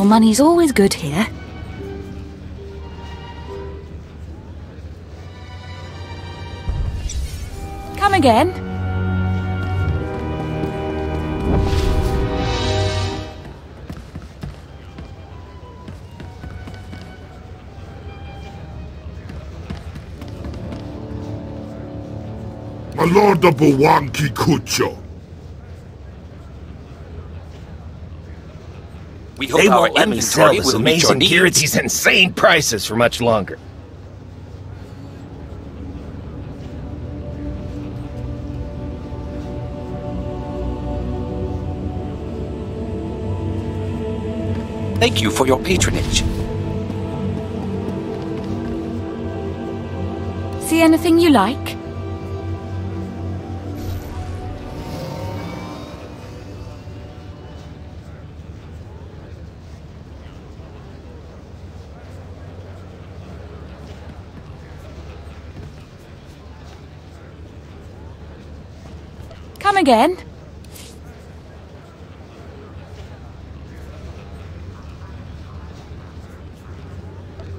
Your money's always good here. Come again? Lord of Buwanki Kucho. We hope They our won't let me sell inventory this will meet your amazing gear at these insane prices for much longer. Thank you for your patronage. See anything you like? Come again?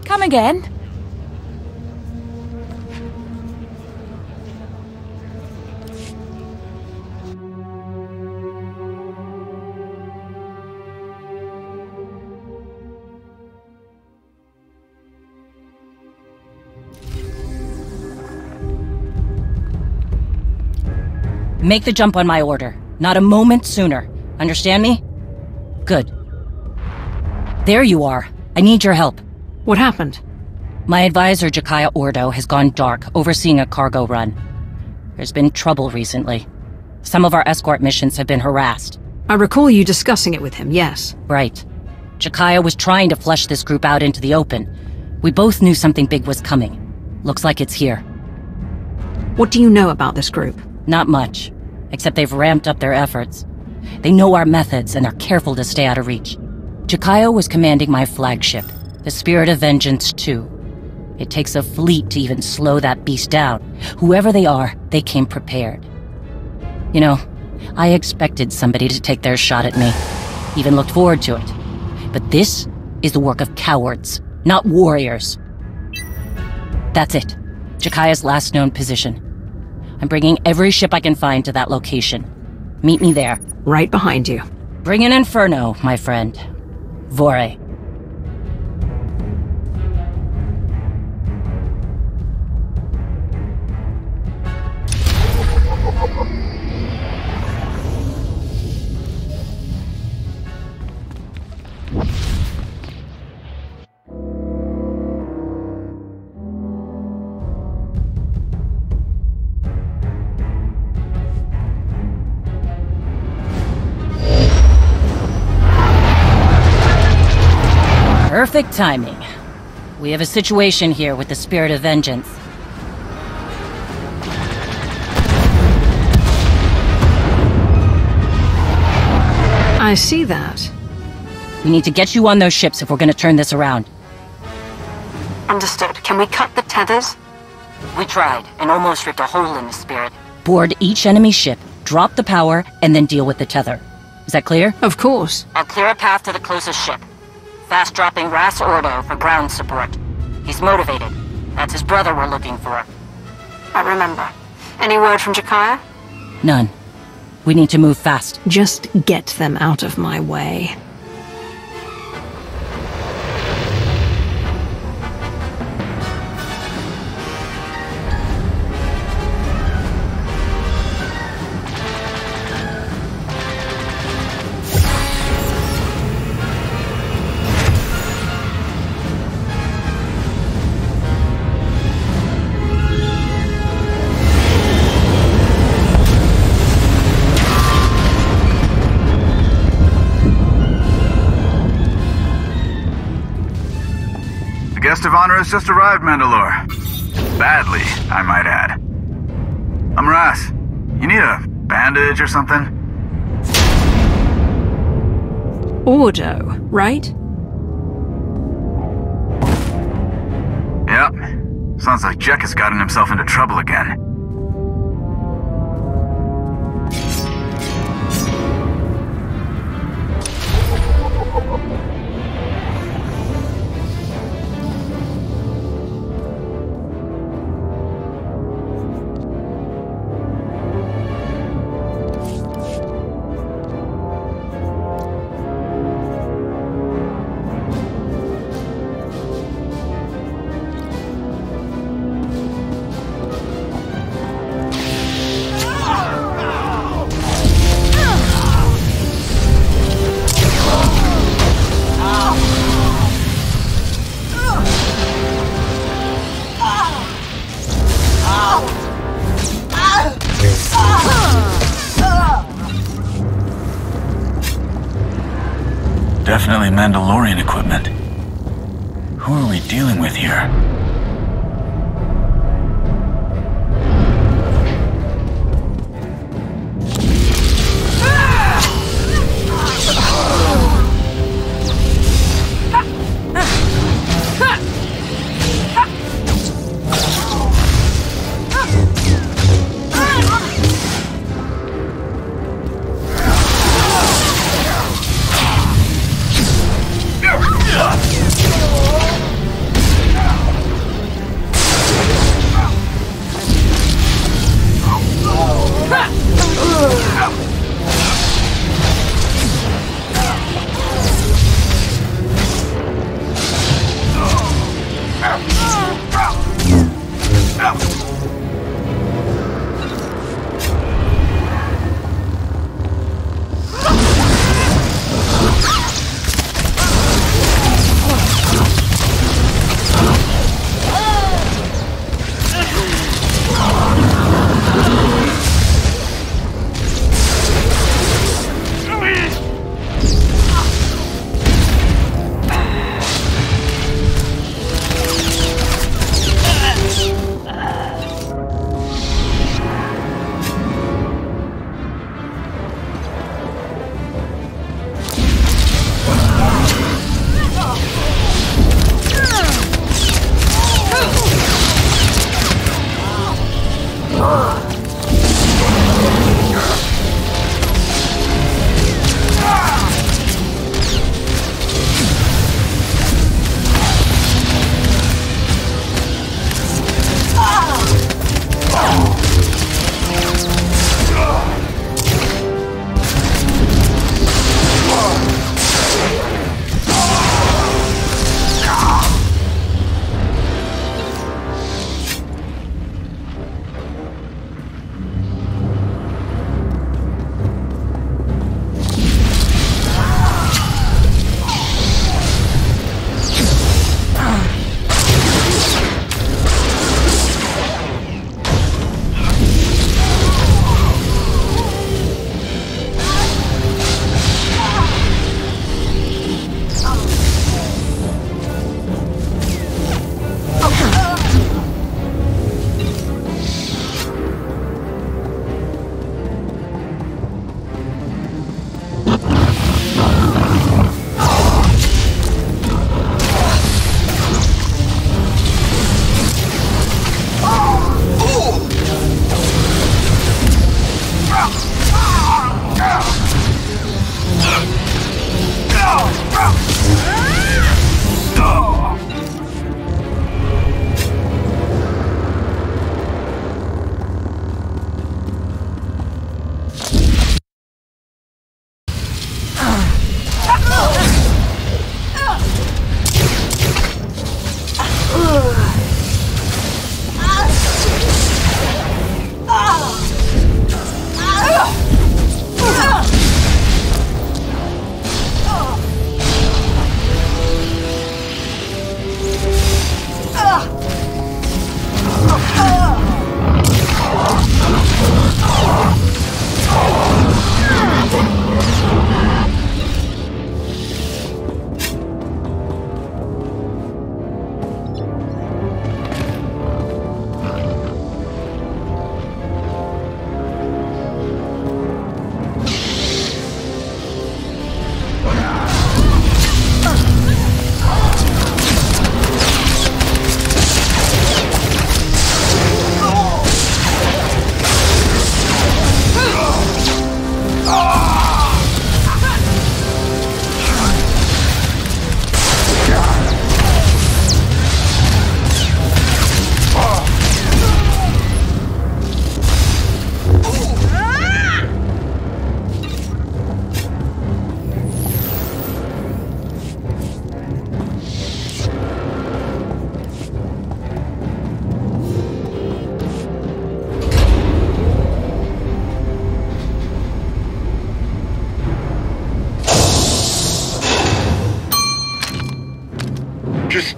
Come again? Make the jump on my order. Not a moment sooner. Understand me? Good. There you are. I need your help. What happened? My advisor, Jekiah Ordo, has gone dark, overseeing a cargo run. There's been trouble recently. Some of our escort missions have been harassed. I recall you discussing it with him, yes. Right. Jekiah was trying to flush this group out into the open. We both knew something big was coming. Looks like it's here. What do you know about this group? Not much, except they've ramped up their efforts. They know our methods and are careful to stay out of reach. Jekiah was commanding my flagship, the Spirit of Vengeance 2. It takes a fleet to even slow that beast down. Whoever they are, they came prepared. You know, I expected somebody to take their shot at me. Even looked forward to it. But this is the work of cowards, not warriors. That's it. Jekiah's last known position. I'm bringing every ship I can find to that location. Meet me there. Right behind you. Bring an inferno, my friend. Vore. Perfect timing. We have a situation here with the Spirit of Vengeance. I see that. We need to get you on those ships if we're gonna turn this around. Understood. Can we cut the tethers? We tried, and almost ripped a hole in the Spirit. Board each enemy ship, drop the power, and then deal with the tether. Is that clear? Of course. I'll clear a path to the closest ship. Fast dropping Rass Ordo for ground support. He's motivated. That's his brother we're looking for. I remember. Any word from Jekiah? None. We need to move fast. Just get them out of my way. Has just arrived, Mandalore. Badly, I might add. I'm Rass. You need a bandage or something? Ordo, right? Yep. Sounds like Jack has gotten himself into trouble again.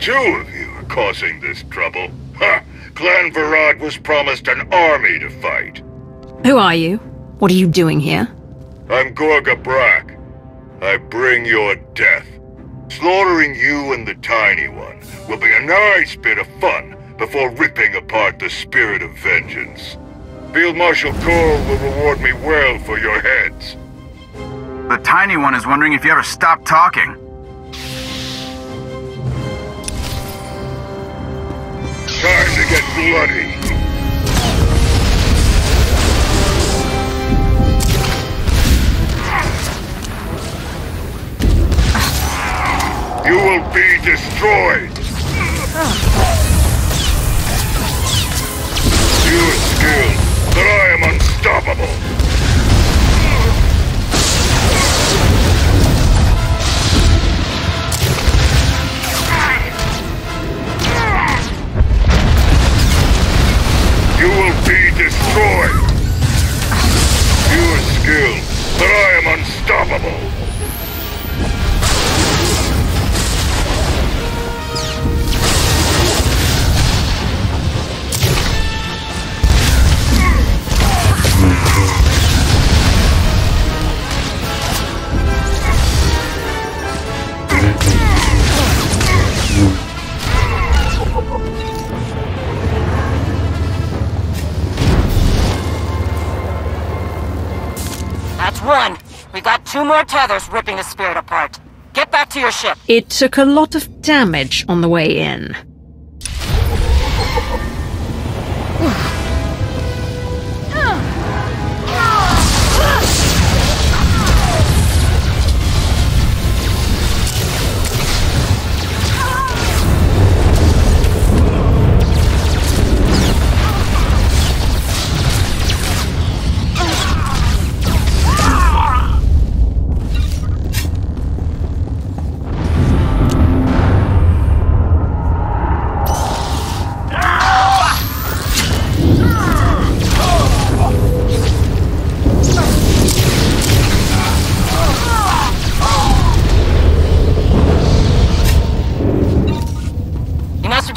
Two of you are causing this trouble. Ha! Clan Varad was promised an army to fight. Who are you? What are you doing here? I'm Gorga Brak. I bring your death. Slaughtering you and the Tiny One will be a nice bit of fun before ripping apart the spirit of vengeance. Field Marshal Kol will reward me well for your heads. The tiny one is wondering if you ever stop talking. Time to get bloody. You will be destroyed. Use skill, but I am unstoppable. You will be destroyed. Use skill, but I am unstoppable. One. We got two more tethers ripping the spirit apart. Get back to your ship. It took a lot of damage on the way in.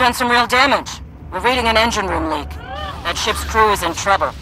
done some real damage. We're reading an engine room leak. That ship's crew is in trouble.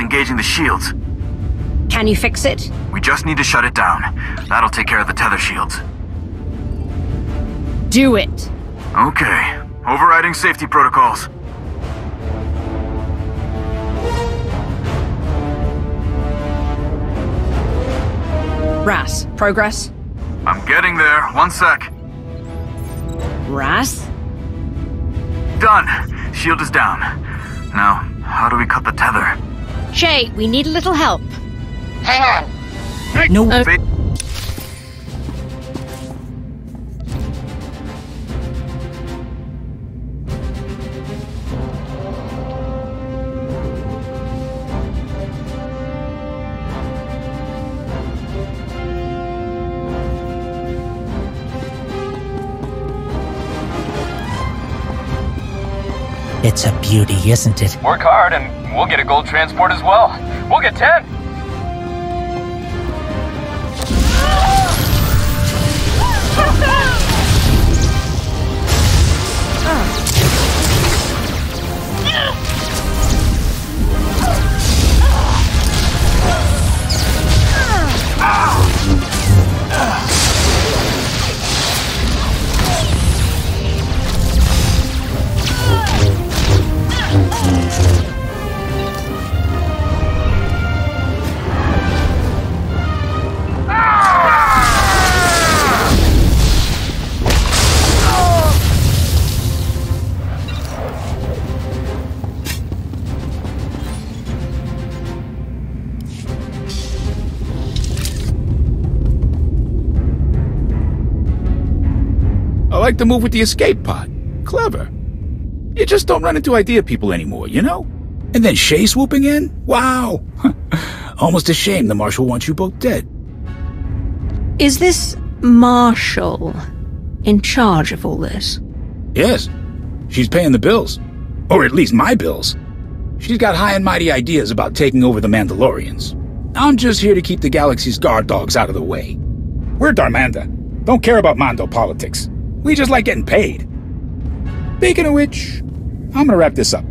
Engaging the shields. Can you fix it? We just need to shut it down. That'll take care of the tether shields. Do it. Okay. Overriding safety protocols. Rass, progress? I'm getting there. One sec. Rass? Done. Shield is down. Now, how do we cut the tether? Shae, we need a little help. No. Uh, Fa- It's beauty, isn't it? Work hard and we'll get a gold transport as well. We'll get 10. Like the move with the escape pod. Clever. You just don't run into idea people anymore, you know? And then Shae swooping in? Wow! Almost a shame the Marshal wants you both dead. Is this Marshall in charge of all this? Yes, she's paying the bills. Or at least my bills. She's got high and mighty ideas about taking over the Mandalorians. I'm just here to keep the galaxy's guard dogs out of the way. We're Darmanda. Don't care about Mando politics. We just like getting paid. Speaking of which, I'm gonna wrap this up.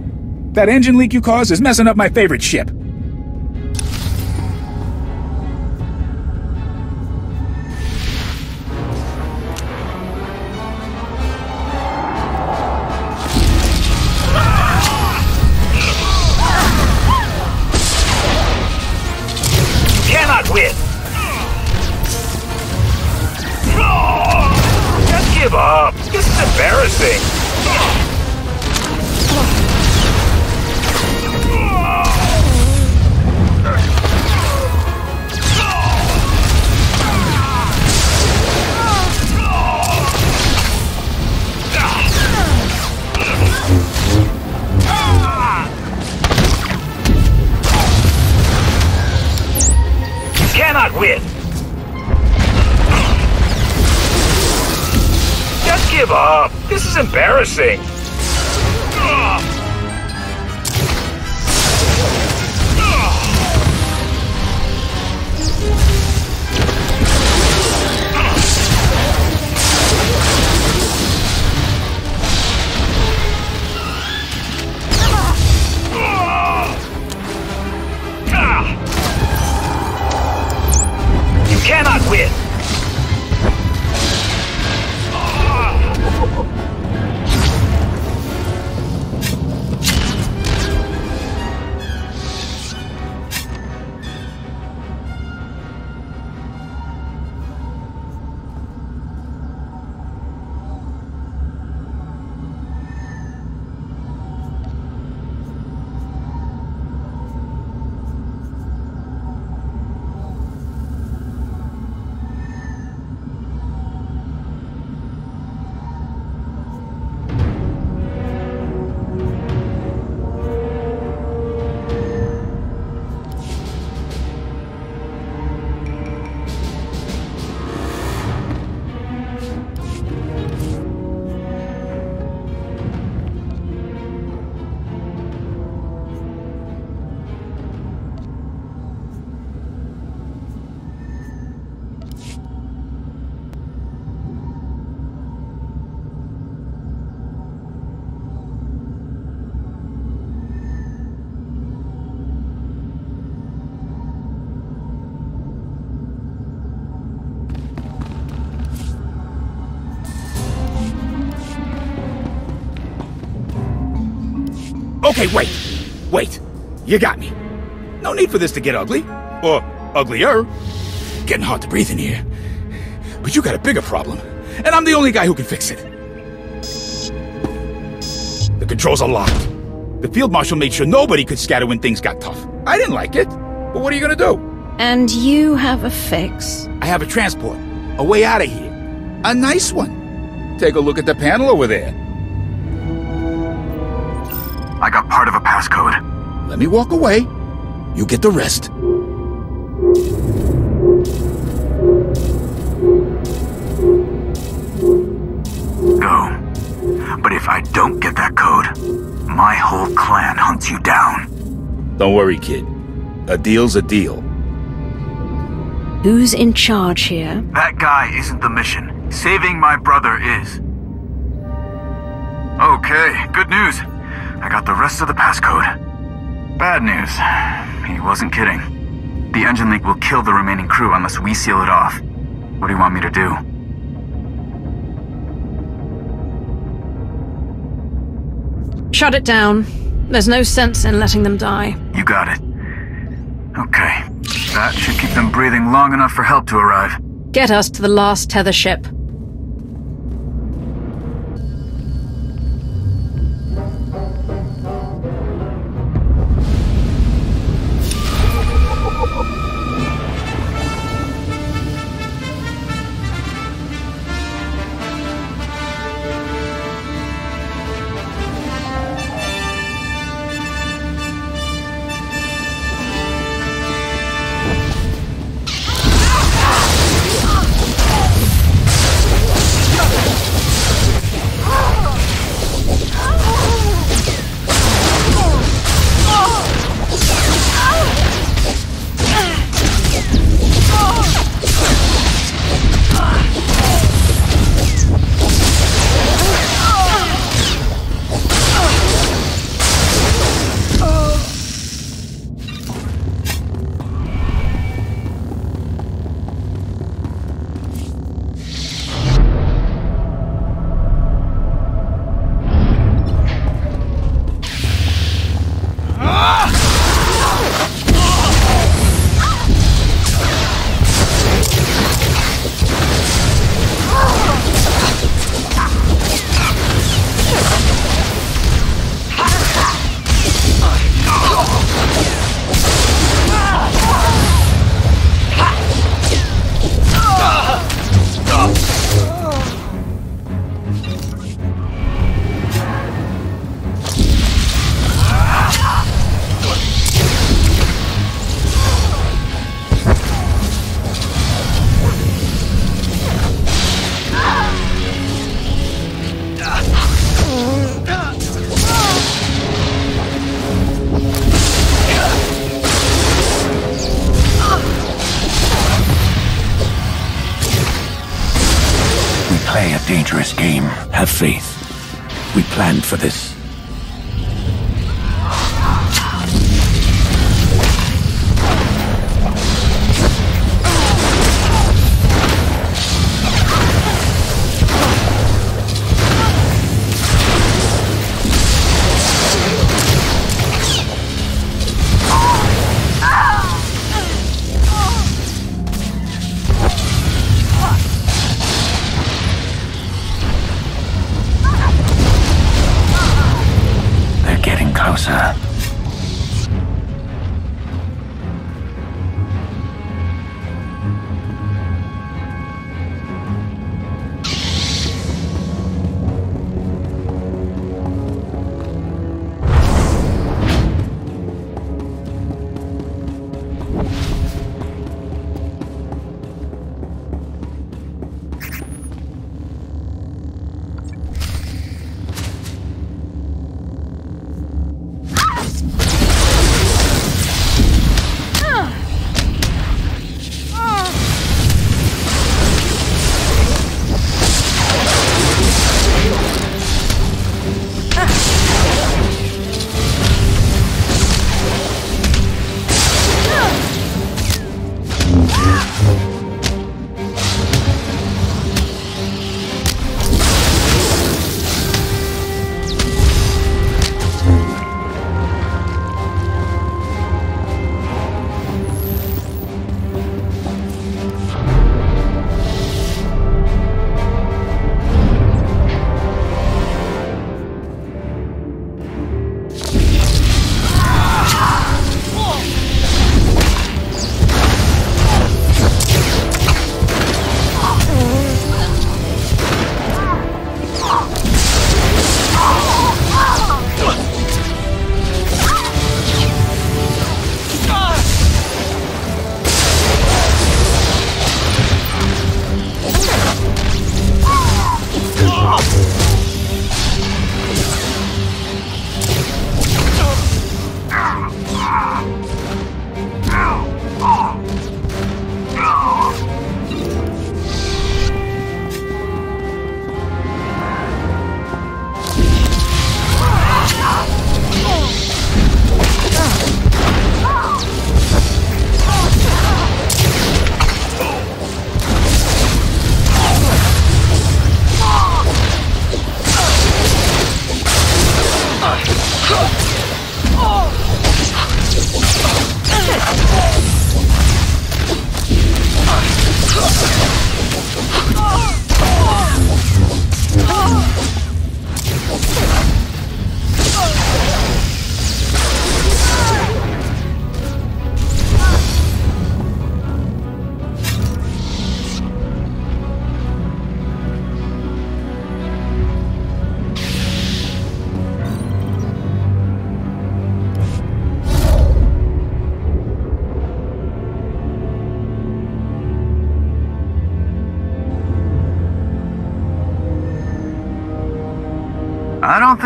That engine leak you caused is messing up my favorite ship. Up. This is embarrassing. Okay, wait. Wait. You got me. No need for this to get ugly. Or uglier. Getting hard to breathe in here. But you got a bigger problem. And I'm the only guy who can fix it. The controls are locked. The field marshal made sure nobody could scatter when things got tough. I didn't like it. But what are you gonna do? And you have a fix? I have a transport. A way out of here. A nice one. Take a look at the panel over there. Let me walk away. You get the rest. Go. But if I don't get that code, my whole clan hunts you down. Don't worry, kid. A deal's a deal. Who's in charge here? That guy isn't the mission. Saving my brother is. Okay, good news. I got the rest of the passcode. Bad news. He wasn't kidding. The engine leak will kill the remaining crew unless we seal it off. What do you want me to do? Shut it down. There's no sense in letting them die. You got it. Okay. That should keep them breathing long enough for help to arrive. Get us to the last tether ship. Mufasa.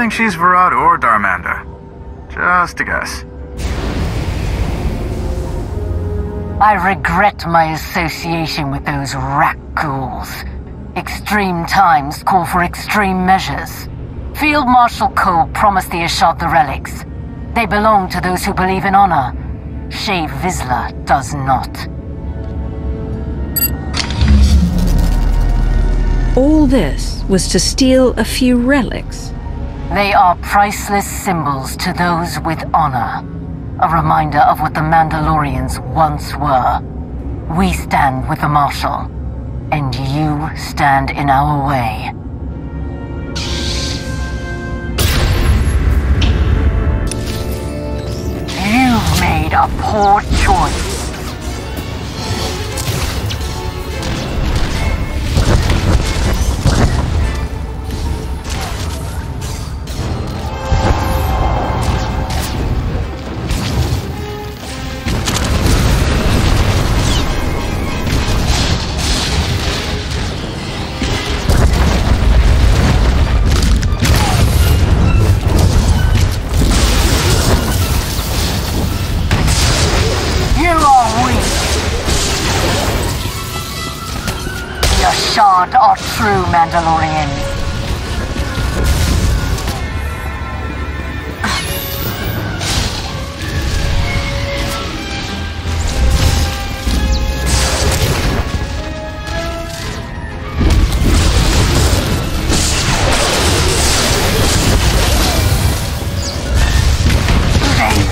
Think she's Varad or Darmanda. Just a guess. I regret my association with those rat ghouls. Extreme times call for extreme measures. Field Marshal Kol promised the Ashad the relics. They belong to those who believe in honor. Shae Vizsla does not. All this was to steal a few relics. They are priceless symbols to those with honor. A reminder of what the Mandalorians once were. We stand with the Marshal, and you stand in our way. You made a poor choice.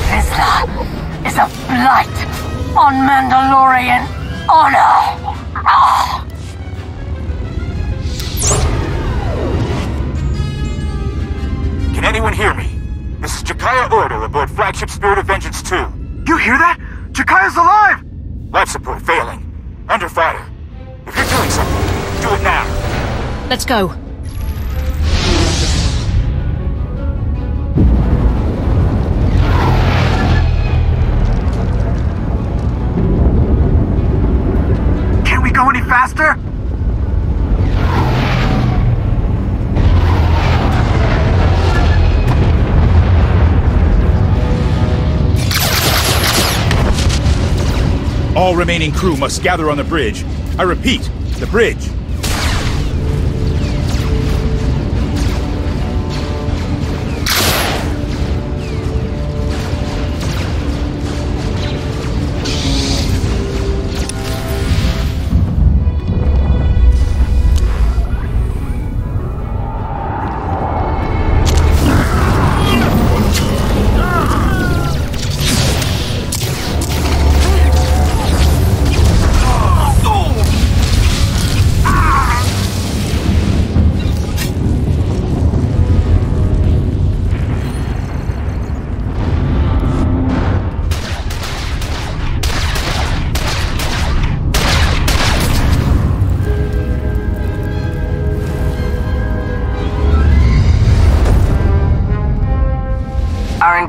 Vizsla is a blight on Mandalorian honor. Go. Can't we go any faster? All remaining crew must gather on the bridge. I repeat, the bridge.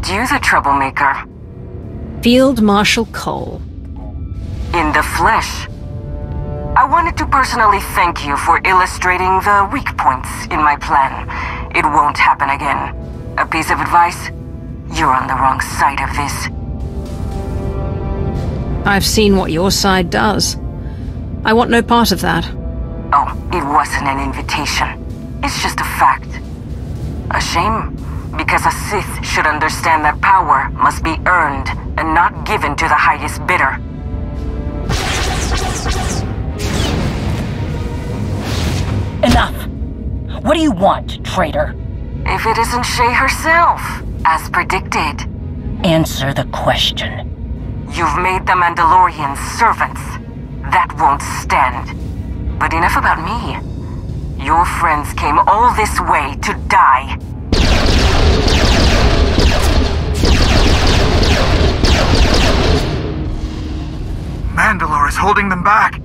Aren't you the troublemaker? Field Marshal Kol. In the flesh. I wanted to personally thank you for illustrating the weak points in my plan. It won't happen again. A piece of advice? You're on the wrong side of this. I've seen what your side does. I want no part of that. Oh, it wasn't an invitation. It's just a fact. A shame, because a Sith should understand that power must be earned and not given to the highest bidder. Enough! What do you want, traitor? If it isn't Shae herself, as predicted. Answer the question. You've made the Mandalorians servants. That won't stand. But enough about me. Your friends came all this way to die. Mandalore is holding them back.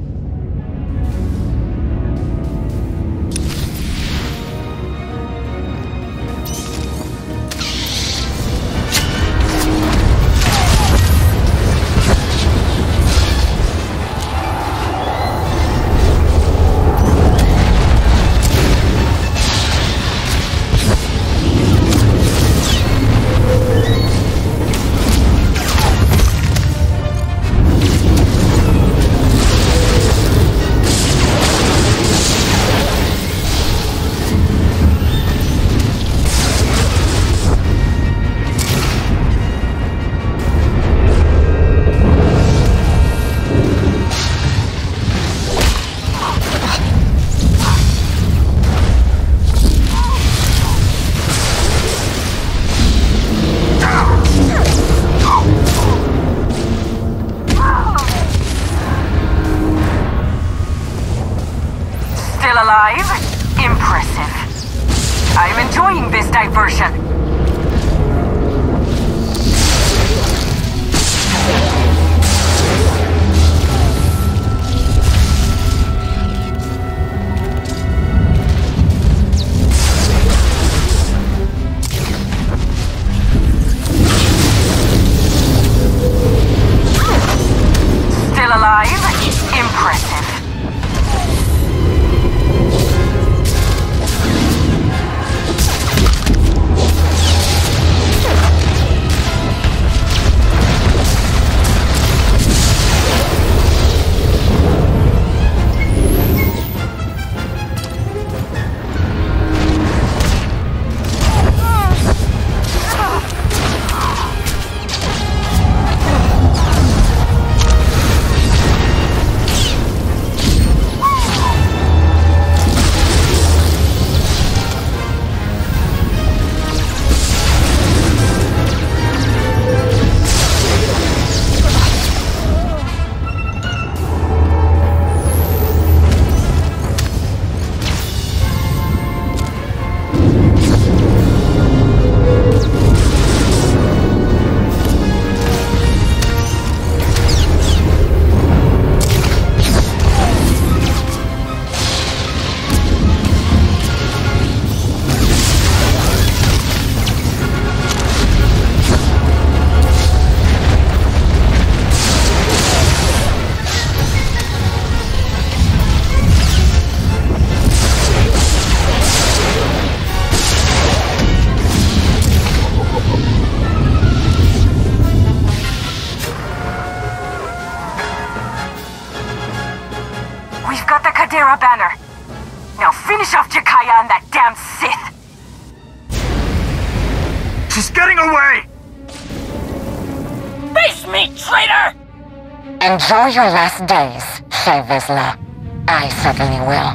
Enjoy your last days, Shae Vizsla. I certainly will.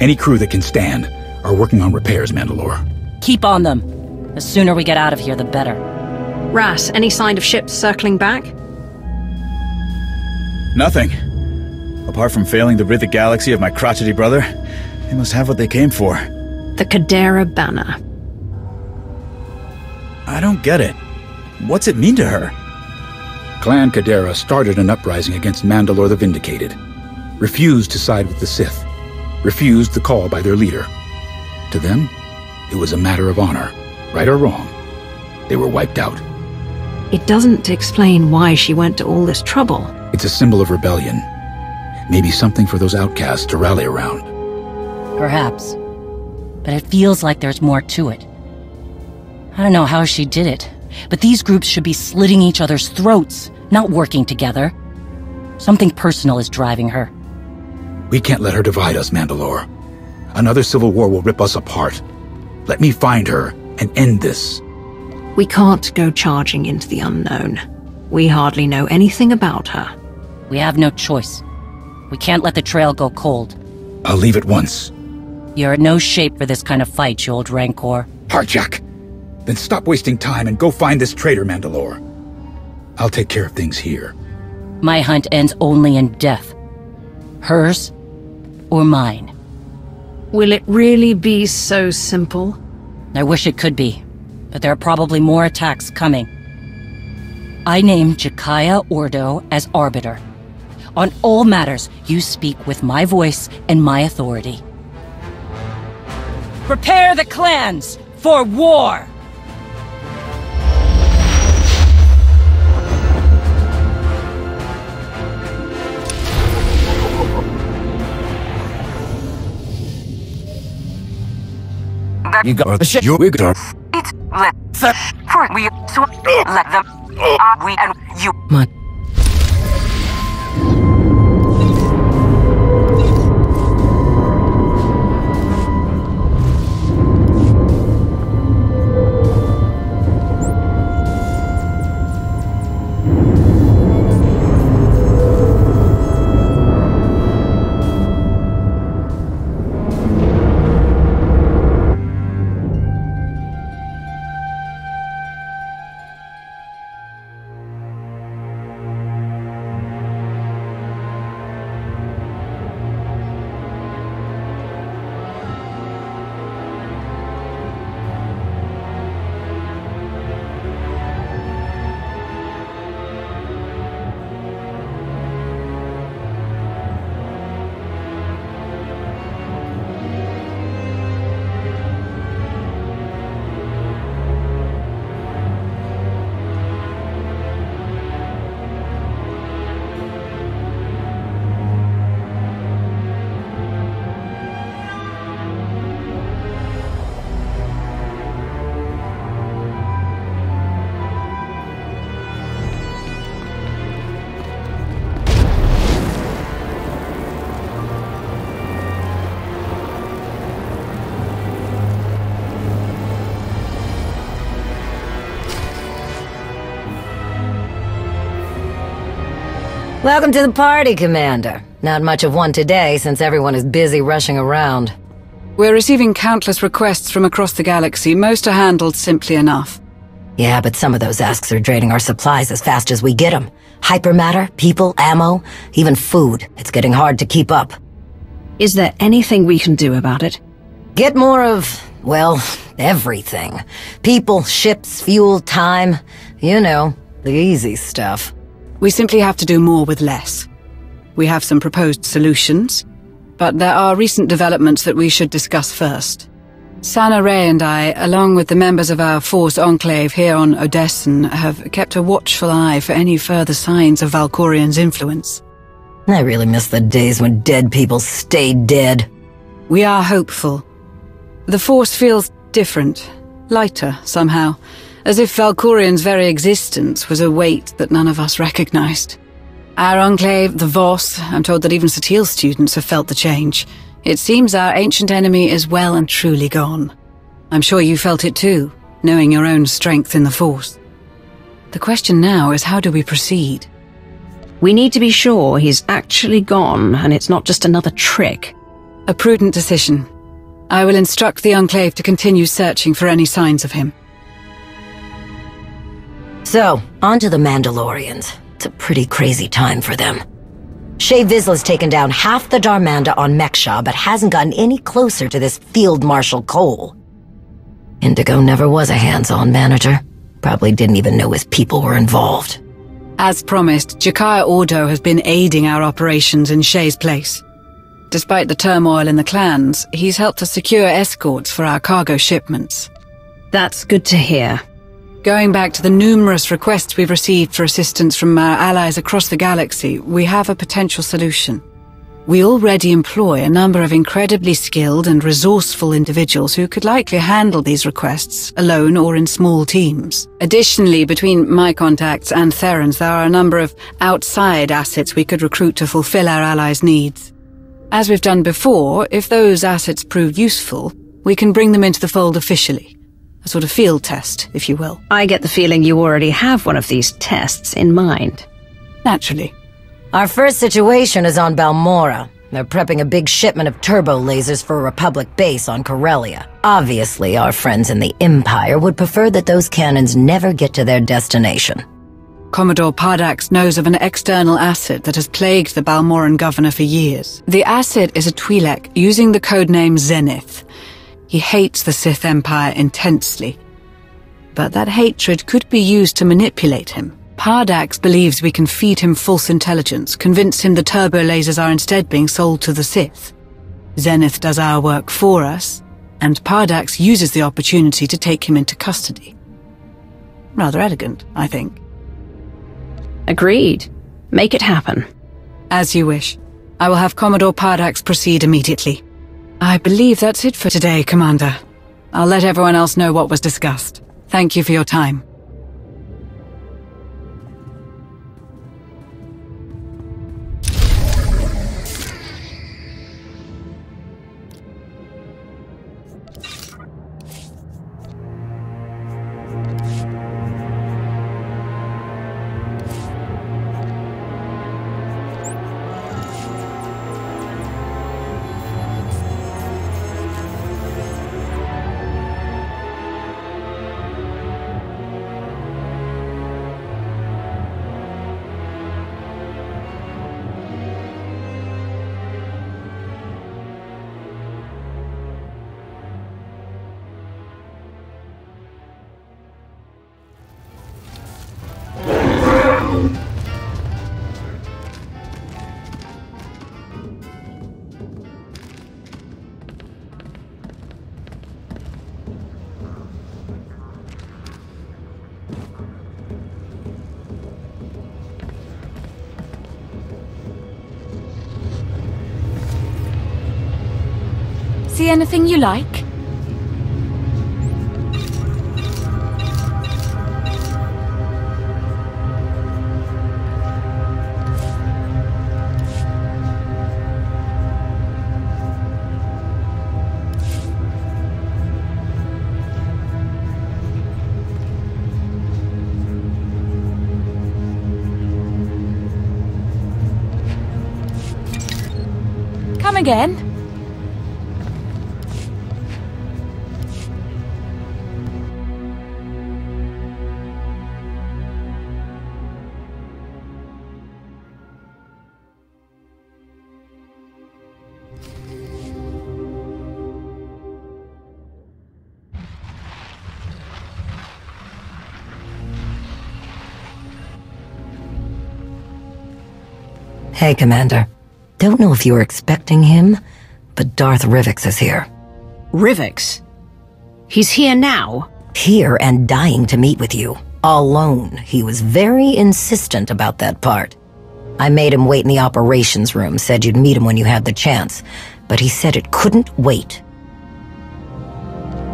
Any crew that can stand are working on repairs, Mandalore. Keep on them. The sooner we get out of here, the better. Rass, any sign of ships circling back? Nothing. Apart from failing to rid the galaxy of my crotchety brother, they must have what they came for. The Kadera banner. I don't get it. What's it mean to her? Clan Kadera started an uprising against Mandalore the Vindicated, refused to side with the Sith, refused the call by their leader. To them, it was a matter of honor, right or wrong. They were wiped out. It doesn't explain why she went to all this trouble. It's a symbol of rebellion. Maybe something for those outcasts to rally around. Perhaps. But it feels like there's more to it. I don't know how she did it, but these groups should be slitting each other's throats, not working together. Something personal is driving her. We can't let her divide us, Mandalore. Another civil war will rip us apart. Let me find her and end this. We can't go charging into the unknown. We hardly know anything about her. We have no choice. We can't let the trail go cold. I'll leave at once. You're in no shape for this kind of fight, you old Rancor. Harjak! Then stop wasting time and go find this traitor, Mandalore. I'll take care of things here. My hunt ends only in death. Hers or mine. Will it really be so simple? I wish it could be, but there are probably more attacks coming. I name Jekiah Ordo as Arbiter. On all matters, you speak with my voice and my authority. Prepare the clans for war! You got the shit. You we got. It's let the for we so let them uh, we and you My Welcome to the party, Commander. Not much of one today, since everyone is busy rushing around. We're receiving countless requests from across the galaxy. Most are handled simply enough. Yeah, but some of those asks are draining our supplies as fast as we get them. Hypermatter, people, ammo, even food. It's getting hard to keep up. Is there anything we can do about it? Get more of, well, everything. People, ships, fuel, time. You know, the easy stuff. We simply have to do more with less. We have some proposed solutions, but there are recent developments that we should discuss first. Sana-Rae and I, along with the members of our Force Enclave here on Odessen, have kept a watchful eye for any further signs of Valkorion's influence. I really miss the days when dead people stayed dead. We are hopeful. The Force feels different, lighter, somehow, as if Valkorion's very existence was a weight that none of us recognized. Our Enclave, the Voss, I'm told that even Satele students have felt the change. It seems our ancient enemy is well and truly gone. I'm sure you felt it too, knowing your own strength in the Force. The question now is how do we proceed? We need to be sure he's actually gone and it's not just another trick. A prudent decision. I will instruct the Enclave to continue searching for any signs of him. So, on to the Mandalorians. It's a pretty crazy time for them. Shae Vizsla's taken down half the Darmanda on Mek-Sha, but hasn't gotten any closer to this Field Marshal Kol. Indigo never was a hands-on manager. Probably didn't even know his people were involved. As promised, Jekiah Ordo has been aiding our operations in Shae's place. Despite the turmoil in the clans, he's helped us secure escorts for our cargo shipments. That's good to hear. Going back to the numerous requests we've received for assistance from our allies across the galaxy, we have a potential solution. We already employ a number of incredibly skilled and resourceful individuals who could likely handle these requests, alone or in small teams. Additionally, between my contacts and Theron's, there are a number of outside assets we could recruit to fulfill our allies' needs. As we've done before, if those assets prove useful, we can bring them into the fold officially. A sort of field test, if you will. I get the feeling you already have one of these tests in mind. Naturally. Our first situation is on Balmorra. They're prepping a big shipment of turbo lasers for a Republic base on Corellia. Obviously, our friends in the Empire would prefer that those cannons never get to their destination. Commodore Pardax knows of an external asset that has plagued the Balmorran governor for years. The asset is a Twi'lek using the codename Zenith. He hates the Sith Empire intensely. But that hatred could be used to manipulate him. Pardax believes we can feed him false intelligence, convince him the turbo lasers are instead being sold to the Sith. Zenith does our work for us, and Pardax uses the opportunity to take him into custody. Rather elegant, I think. Agreed. Make it happen. As you wish. I will have Commodore Pardax proceed immediately. I believe that's it for today, Commander. I'll let everyone else know what was discussed. Thank you for your time. Anything Commander. Don't know if you were expecting him, but Darth Rivix is here. Rivix? He's here now? Here and dying to meet with you. Alone. He was very insistent about that part. I made him wait in the operations room, said you'd meet him when you had the chance, but he said it couldn't wait.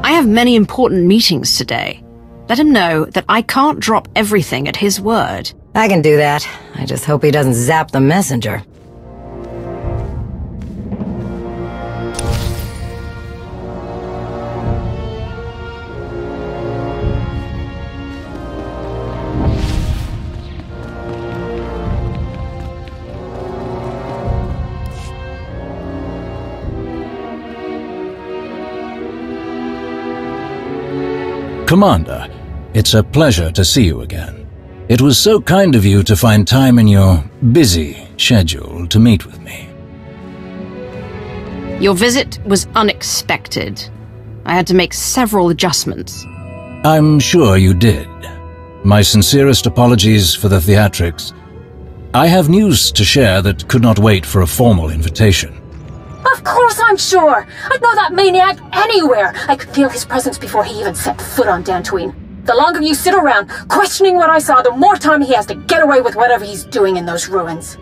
I have many important meetings today. Let him know that I can't drop everything at his word. I can do that. I just hope he doesn't zap the messenger. Commander, it's a pleasure to see you again. It was so kind of you to find time in your busy schedule to meet with me. Your visit was unexpected. I had to make several adjustments. I'm sure you did. My sincerest apologies for the theatrics. I have news to share that could not wait for a formal invitation. Of course I'm sure! I'd know that maniac anywhere! I could feel his presence before he even set foot on Dantooine. The longer you sit around questioning what I saw, the more time he has to get away with whatever he's doing in those ruins.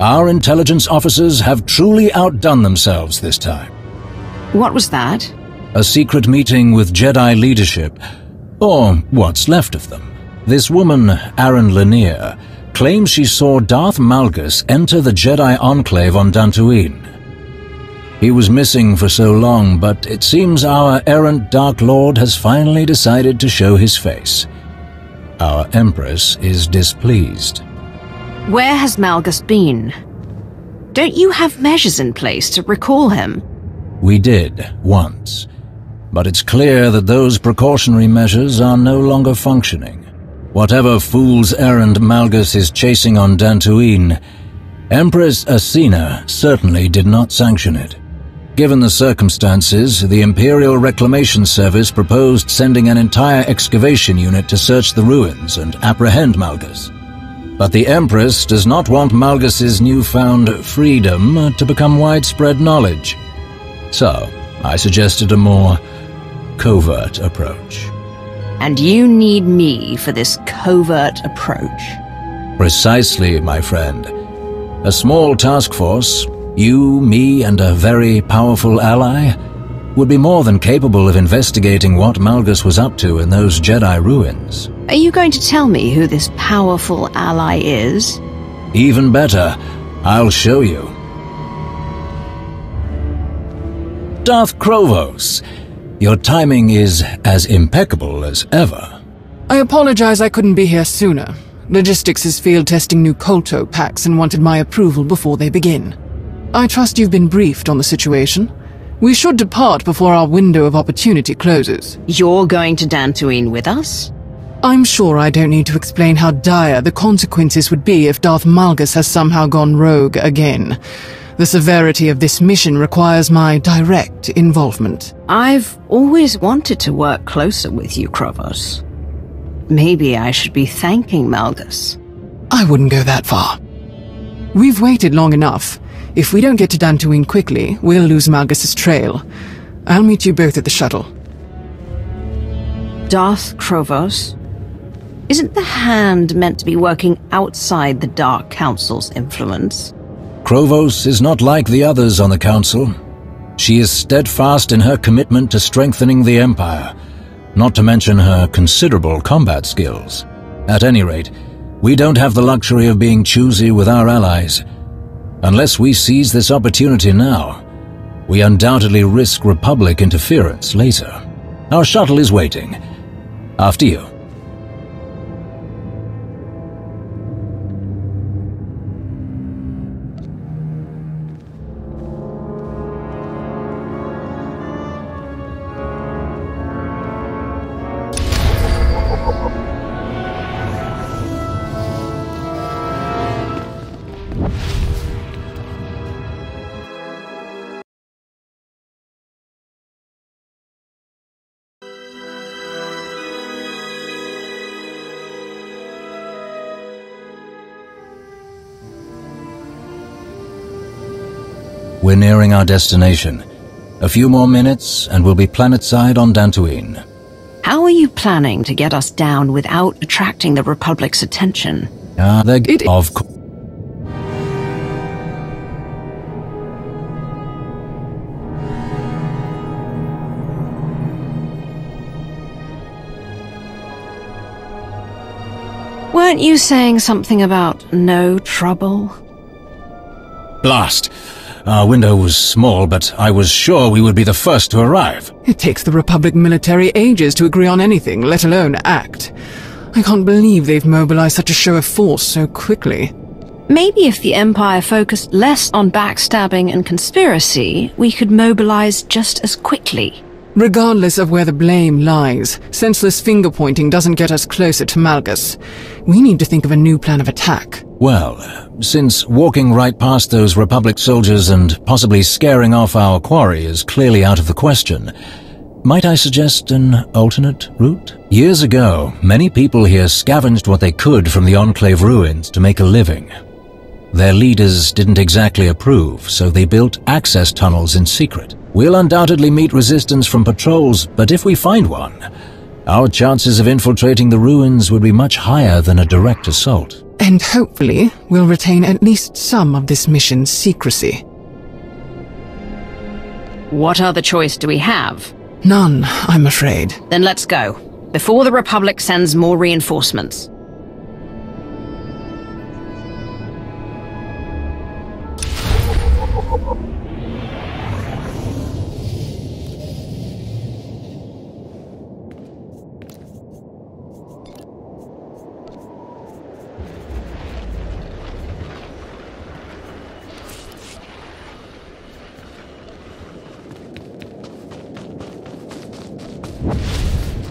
Our intelligence officers have truly outdone themselves this time. What was that? A secret meeting with Jedi leadership, or what's left of them. This woman, Aaron Lanier, claims she saw Darth Malgus enter the Jedi Enclave on Dantooine. He was missing for so long, but it seems our errant Dark Lord has finally decided to show his face. Our Empress is displeased. Where has Malgus been? Don't you have measures in place to recall him? We did, once. But it's clear that those precautionary measures are no longer functioning. Whatever fool's errand Malgus is chasing on Dantooine, Empress Acina certainly did not sanction it. Given the circumstances, the Imperial Reclamation Service proposed sending an entire excavation unit to search the ruins and apprehend Malgus. But the Empress does not want Malgus's newfound freedom uh, to become widespread knowledge. So, I suggested a more covert approach. And you need me for this covert approach. Precisely, my friend. A small task force, you, me, and a very powerful ally would be more than capable of investigating what Malgus was up to in those Jedi ruins. Are you going to tell me who this powerful ally is? Even better, I'll show you. Darth Krovos, your timing is as impeccable as ever. I apologize I couldn't be here sooner. Logistics is field testing new Kolto packs and wanted my approval before they begin. I trust you've been briefed on the situation. We should depart before our window of opportunity closes. You're going to Dantooine with us? I'm sure I don't need to explain how dire the consequences would be if Darth Malgus has somehow gone rogue again. The severity of this mission requires my direct involvement. I've always wanted to work closer with you, Krovos. Maybe I should be thanking Malgus. I wouldn't go that far. We've waited long enough. If we don't get to Dantooine quickly, we'll lose Malgus's trail. I'll meet you both at the shuttle. Darth Krovos? Isn't the Hand meant to be working outside the Dark Council's influence? Krovos is not like the others on the Council. She is steadfast in her commitment to strengthening the Empire, not to mention her considerable combat skills. At any rate, we don't have the luxury of being choosy with our allies. Unless we seize this opportunity now, we undoubtedly risk Republic interference later. Our shuttle is waiting. After you. We're nearing our destination. A few more minutes, and we'll be planetside on Dantooine. How are you planning to get us down without attracting the Republic's attention? Ah, they're of course. Weren't you saying something about no trouble? Blast! Our window was small, but I was sure we would be the first to arrive. It takes the Republic military ages to agree on anything, let alone act. I can't believe they've mobilized such a show of force so quickly. Maybe if the Empire focused less on backstabbing and conspiracy, we could mobilize just as quickly. Regardless of where the blame lies, senseless finger-pointing doesn't get us closer to Malgus. We need to think of a new plan of attack. Well, since walking right past those Republic soldiers and possibly scaring off our quarry is clearly out of the question, might I suggest an alternate route? Years ago, many people here scavenged what they could from the Enclave ruins to make a living. Their leaders didn't exactly approve, so they built access tunnels in secret. We'll undoubtedly meet resistance from patrols, but if we find one, our chances of infiltrating the ruins would be much higher than a direct assault. And hopefully, we'll retain at least some of this mission's secrecy. What other choice do we have? None, I'm afraid. Then let's go, before the Republic sends more reinforcements.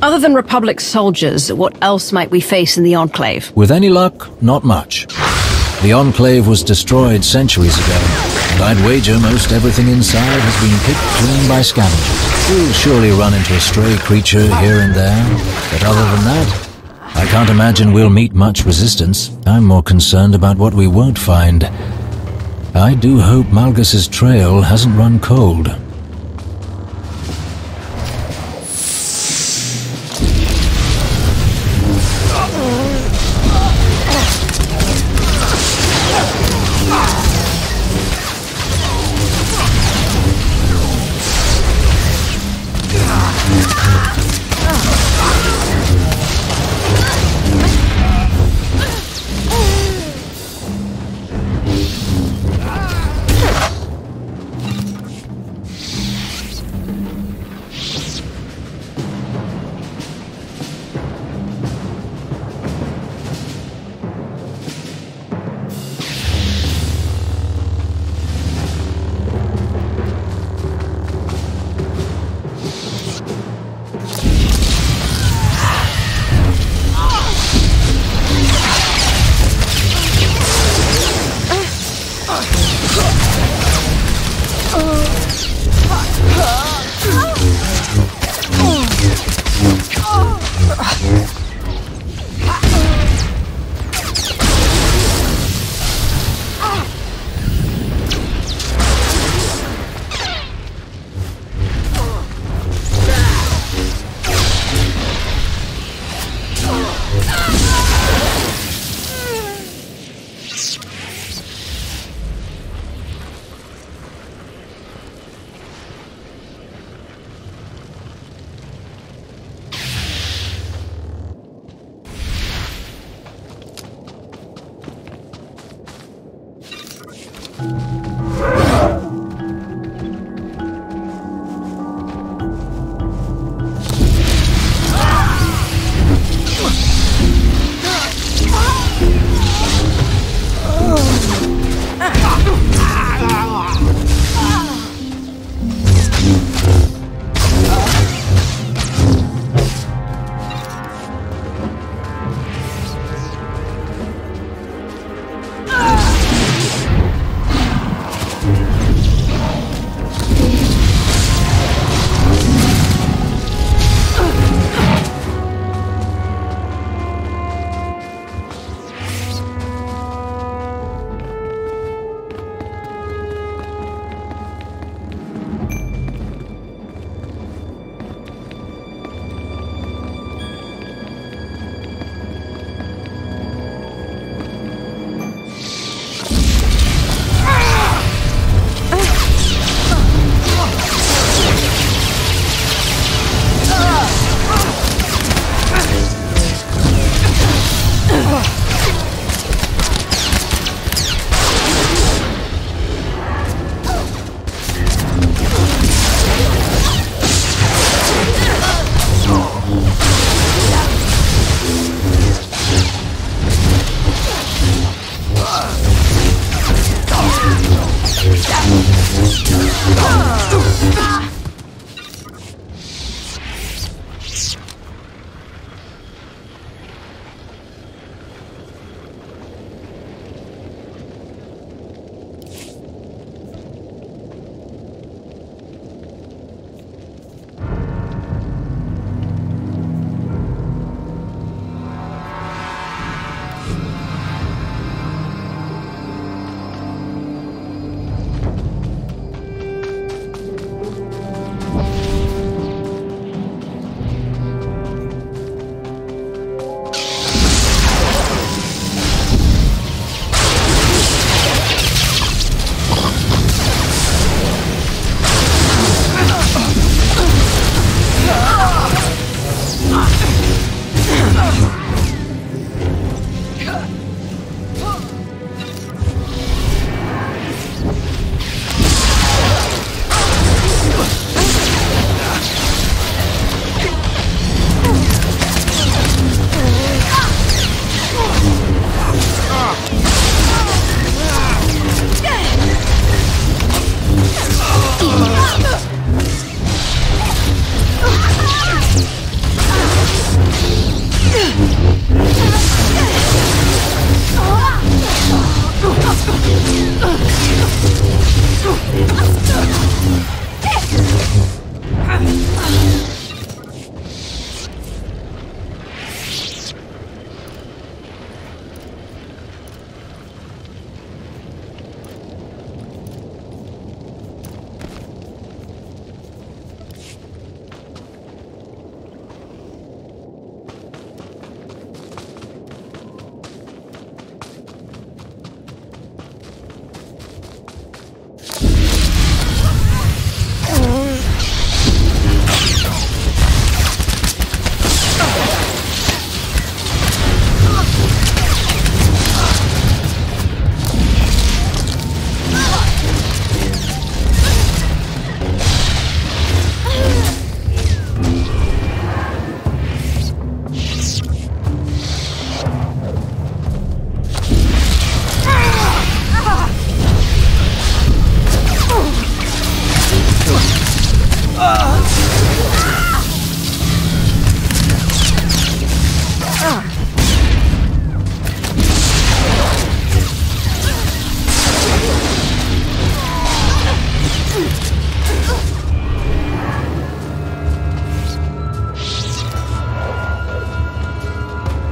Other than Republic soldiers, what else might we face in the Enclave? With any luck, not much. The Enclave was destroyed centuries ago, and I'd wager most everything inside has been picked clean by scavengers. We'll surely run into a stray creature here and there, but other than that, I can't imagine we'll meet much resistance. I'm more concerned about what we won't find. I do hope Malgus's trail hasn't run cold.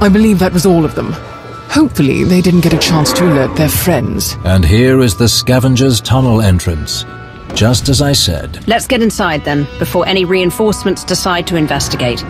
I believe that was all of them. Hopefully, they didn't get a chance to alert their friends. And here is the scavenger's tunnel entrance. Just as I said. Let's get inside then, before any reinforcements decide to investigate.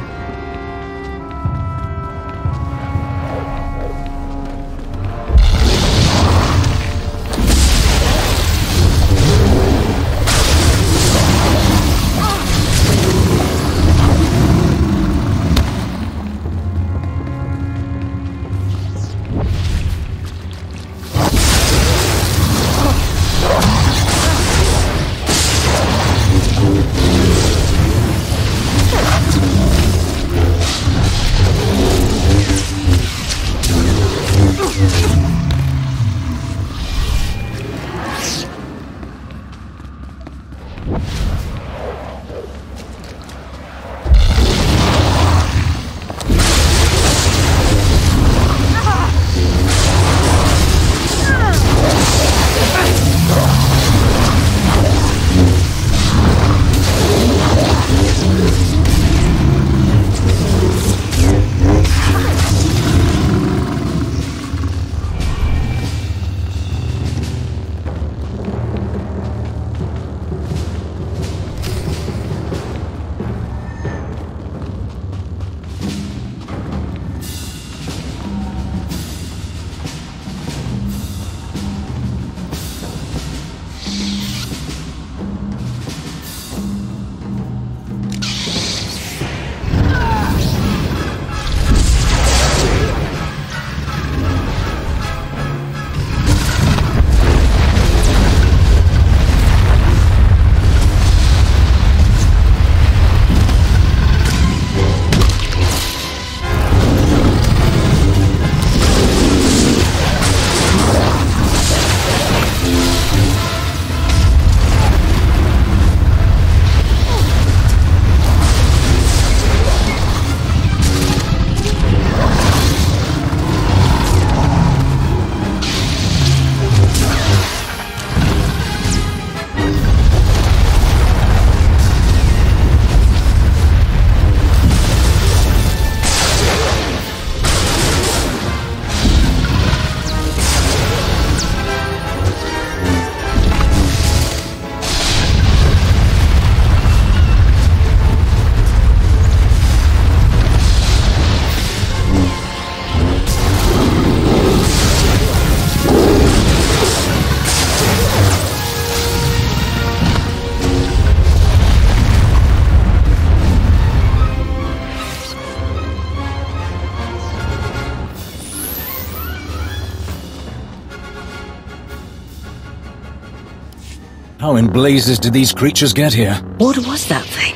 In blazes did these creatures get here? What was that thing?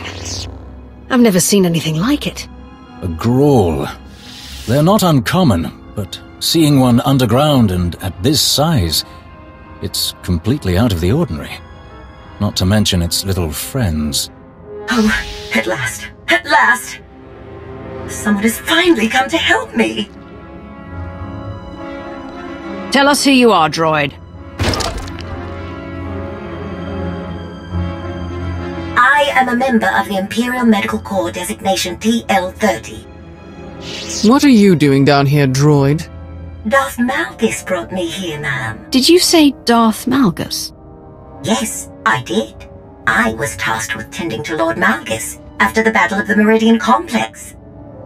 I've never seen anything like it. A Grawl. They're not uncommon, but seeing one underground and at this size, it's completely out of the ordinary. Not to mention its little friends. Oh, at last. At last. Someone has finally come to help me. Tell us who you are, droid. Am a member of the Imperial Medical Corps designation TL-30. What are you doing down here, droid? Darth Malgus brought me here, ma'am. Did you say Darth Malgus? Yes, I did. I was tasked with tending to Lord Malgus after the Battle of the Meridian Complex.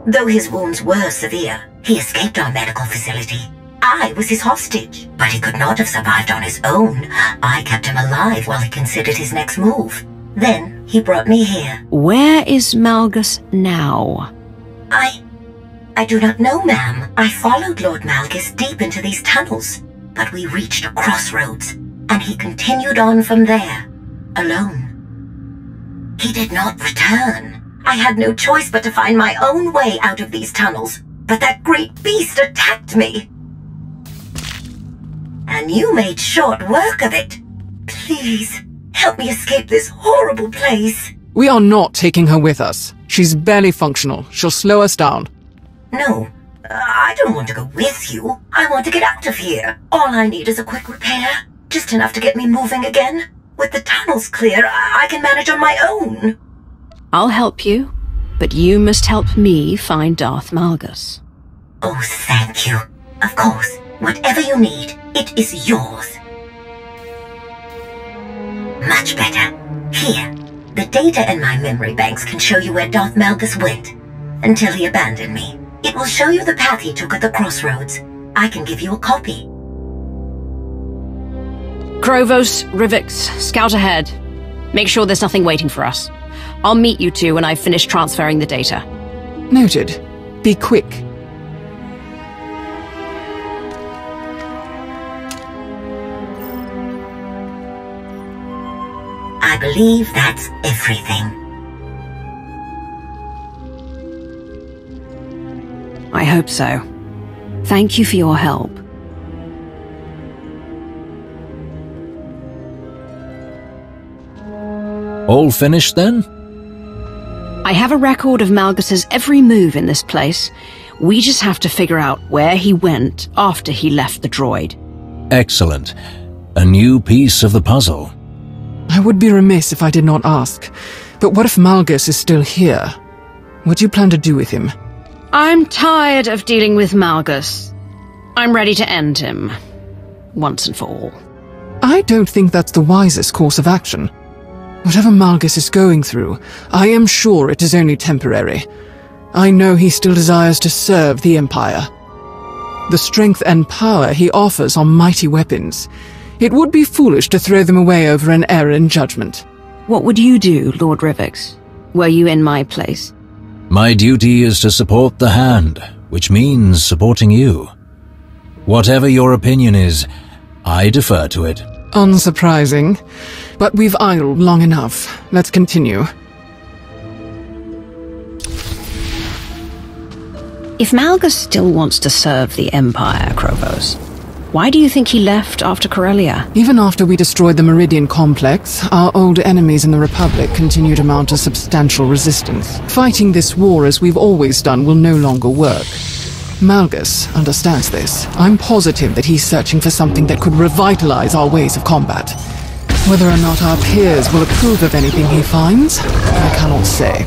Though his wounds were severe, he escaped our medical facility. I was his hostage, but he could not have survived on his own. I kept him alive while he considered his next move. Then he brought me here. Where is Malgus now? I... I do not know, ma'am. I followed Lord Malgus deep into these tunnels, but we reached a crossroads, and he continued on from there, alone. He did not return. I had no choice but to find my own way out of these tunnels, but that great beast attacked me. And you made short work of it. Please, help me escape this horrible place. We are not taking her with us. She's barely functional. She'll slow us down. No, I don't want to go with you. I want to get out of here. All I need is a quick repair. Just enough to get me moving again. With the tunnels clear, I can manage on my own. I'll help you, but you must help me find Darth Malgus. Oh, thank you. Of course, whatever you need, it is yours. Much better. Here, the data in my memory banks can show you where Darth Malgus went, until he abandoned me. It will show you the path he took at the crossroads. I can give you a copy. Krovos, Rivix, scout ahead. Make sure there's nothing waiting for us. I'll meet you two when I've finished transferring the data. Noted. Be quick. I believe that's everything. I hope so. Thank you for your help. All finished then? I have a record of Malgus's every move in this place. We just have to figure out where he went after he left the droid. Excellent. A new piece of the puzzle. I would be remiss if I did not ask. But what if Malgus is still here? What do you plan to do with him? I'm tired of dealing with Malgus. I'm ready to end him. Once and for all. I don't think that's the wisest course of action. Whatever Malgus is going through, I am sure it is only temporary. I know he still desires to serve the Empire. The strength and power he offers are mighty weapons. It would be foolish to throw them away over an error in judgment. What would you do, Lord Rivix? Were you in my place? My duty is to support the Hand, which means supporting you. Whatever your opinion is, I defer to it. Unsurprising. But we've idled long enough. Let's continue. If Malgus still wants to serve the Empire, Krovos, why do you think he left after Corellia? Even after we destroyed the Meridian Complex, our old enemies in the Republic continue to mount a substantial resistance. Fighting this war as we've always done will no longer work. Malgus understands this. I'm positive that he's searching for something that could revitalize our ways of combat. Whether or not our peers will approve of anything he finds, I cannot say.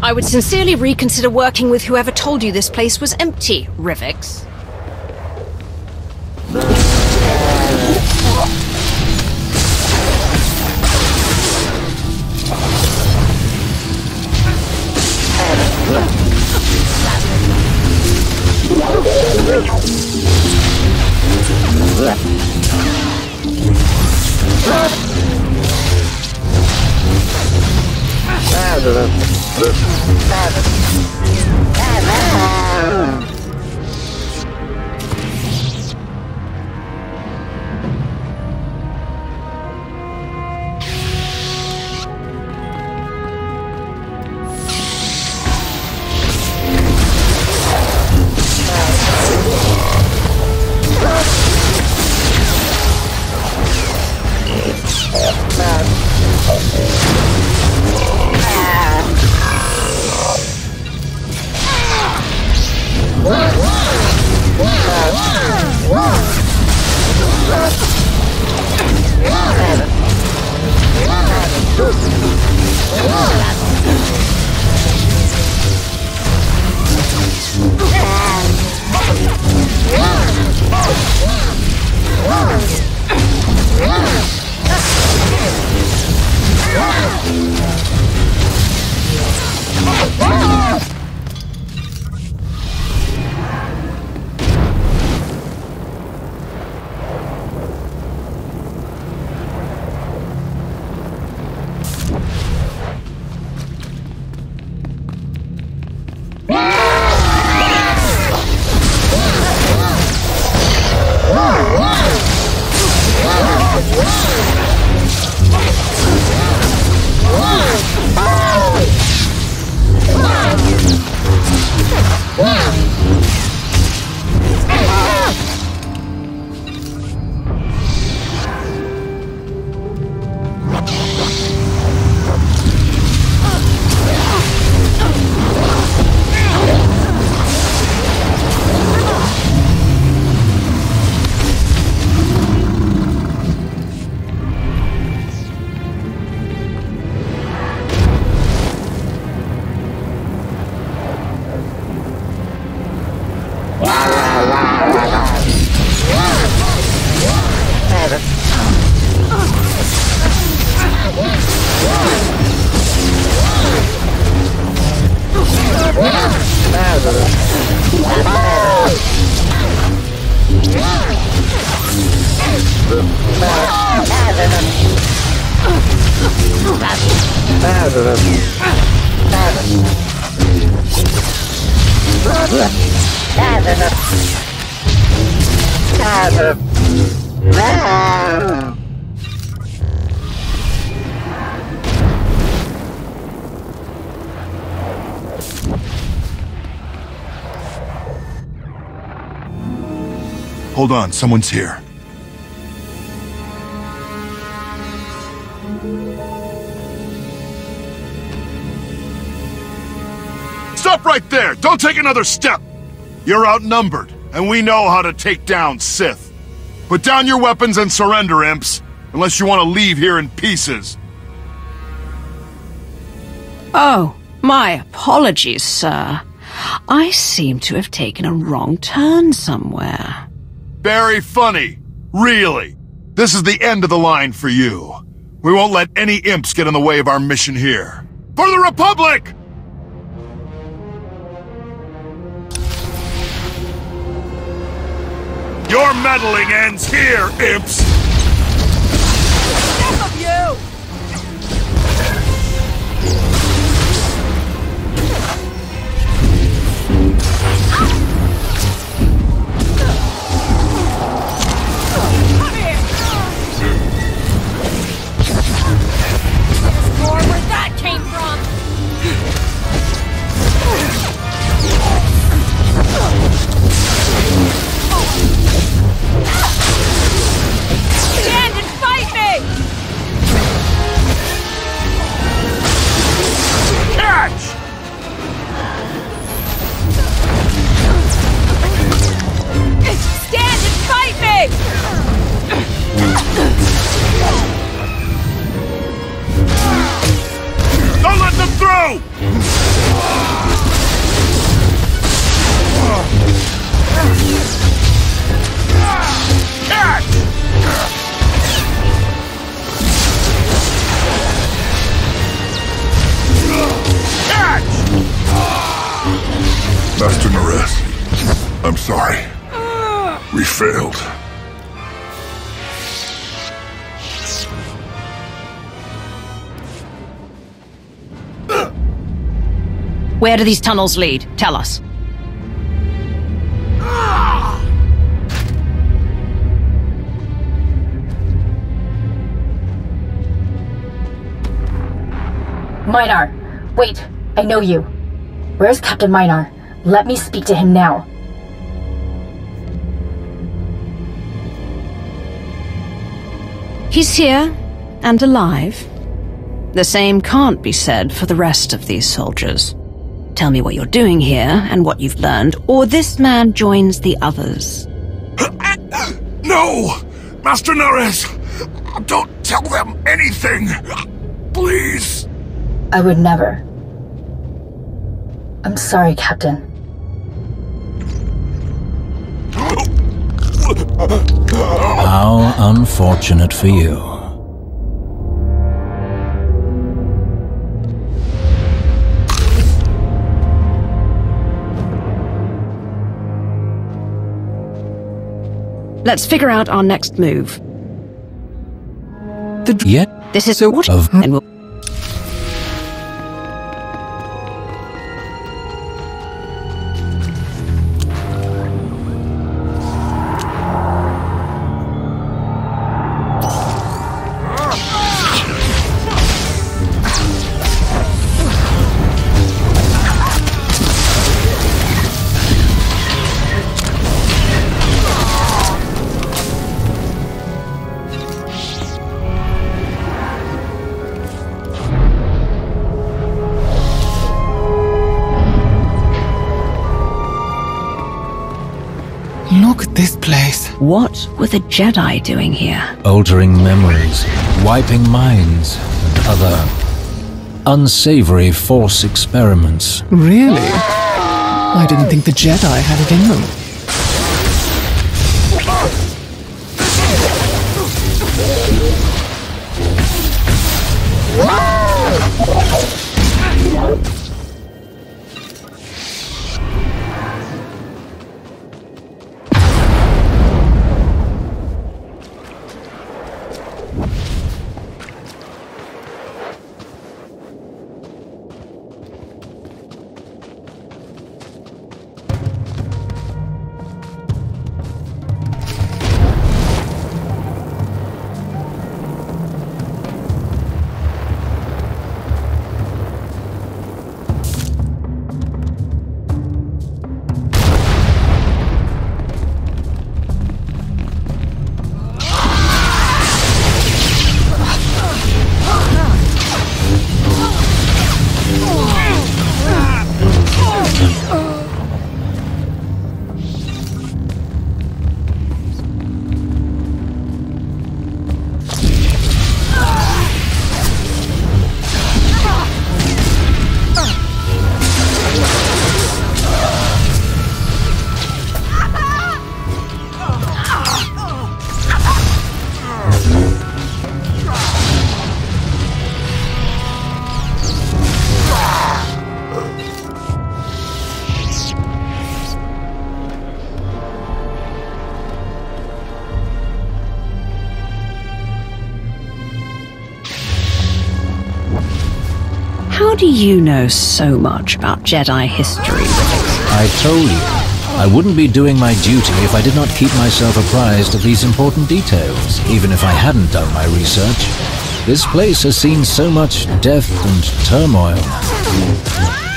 I would sincerely reconsider working with whoever told you this place was empty, Rivix. Adam. Adam. Adam. Hold on, someone's here. Stop right there! Don't take another step! You're outnumbered, and we know how to take down Sith. Put down your weapons and surrender, imps, unless you want to leave here in pieces. Oh, my apologies, sir. I seem to have taken a wrong turn somewhere. Very funny. Really. This is the end of the line for you. We won't let any imps get in the way of our mission here. For the Republic! Your meddling ends here, imps! Enough of you! Fight! Don't let them through! Catch! Catch! Master Nares, I'm sorry. We failed. Where do these tunnels lead? Tell us. Minar, wait, I know you. Where's Captain Minar? Let me speak to him now. He's here and alive. The same can't be said for the rest of these soldiers. Tell me what you're doing here and what you've learned, or this man joins the others. No! Master Nares! Don't tell them anything! Please! I would never. I'm sorry, Captain. How unfortunate for you. Let's figure out our next move. The yeah. This is so what of and we'll What were the Jedi doing here? altering memories, wiping minds, and other unsavory force experiments. Really? I didn't think the Jedi had it in them. Know so much about Jedi history? I told you, I wouldn't be doing my duty if I did not keep myself apprised of these important details, even if I hadn't done my research. This place has seen so much death and turmoil.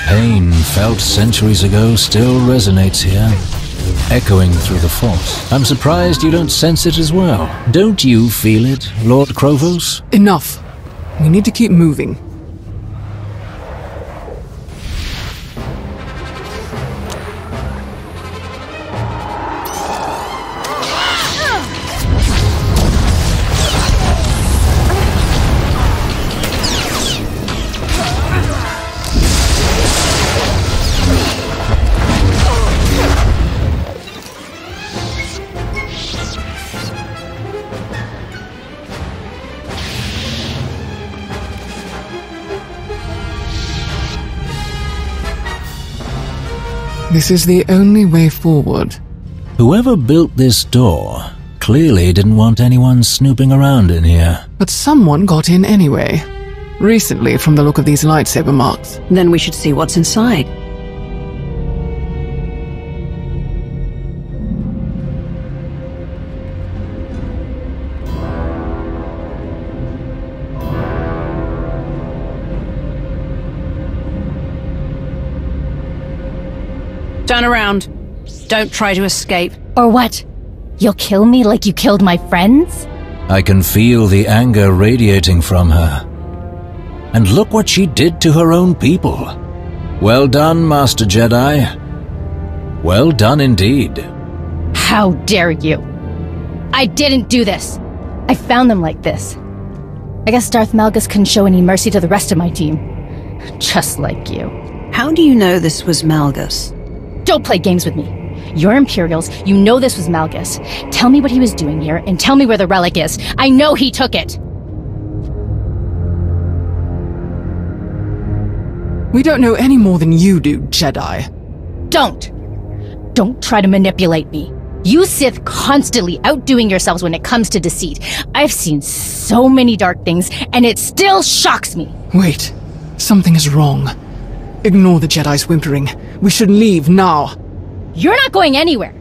Pain felt centuries ago still resonates here, echoing through the Force. I'm surprised you don't sense it as well. Don't you feel it, Lord Krovos? Enough. We need to keep moving. This is the only way forward. Whoever built this door clearly didn't want anyone snooping around in here. But someone got in anyway. Recently, from the look of these lightsaber marks. Then we should see what's inside. Turn around. Don't try to escape. Or what? You'll kill me like you killed my friends? I can feel the anger radiating from her. And look what she did to her own people. Well done, Master Jedi. Well done indeed. How dare you? I didn't do this. I found them like this. I guess Darth Malgus couldn't show any mercy to the rest of my team. Just like you. How do you know this was Malgus? Don't play games with me. You're Imperials. You know this was Malgus. Tell me what he was doing here, and tell me where the relic is. I know he took it. We don't know any more than you do, Jedi. Don't. Don't try to manipulate me. You Sith constantly outdoing yourselves when it comes to deceit. I've seen so many dark things, and it still shocks me. Wait. Something is wrong. Ignore the Jedi's whimpering. We should leave now. You're not going anywhere.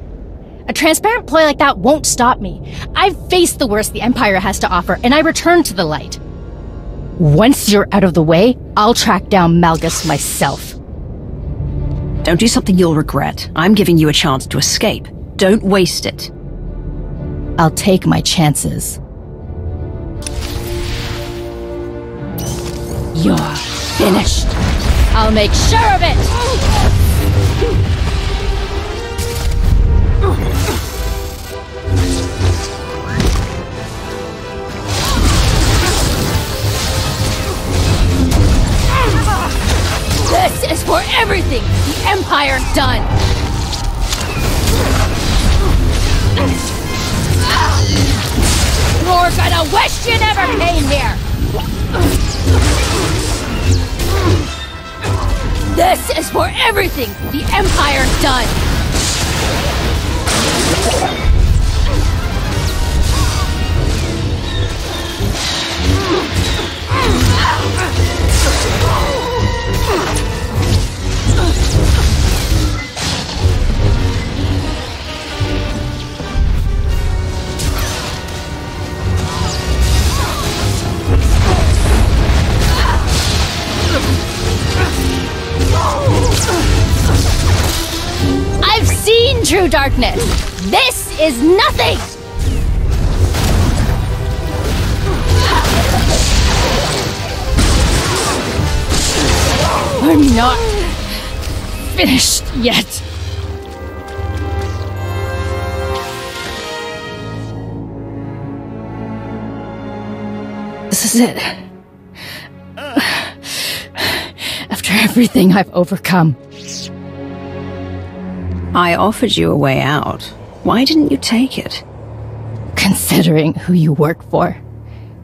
A transparent ploy like that won't stop me. I've faced the worst the Empire has to offer, and I return to the light. Once you're out of the way, I'll track down Malgus myself. Don't do something you'll regret. I'm giving you a chance to escape. Don't waste it. I'll take my chances. You're finished. I'll make sure of it! This is for everything the Empire's done! You're gonna wish you never came here! This is for everything the Empire's done! True darkness! This is nothing! I'm not finished yet. This is it. After everything I've overcome. I offered you a way out. Why didn't you take it? Considering who you work for,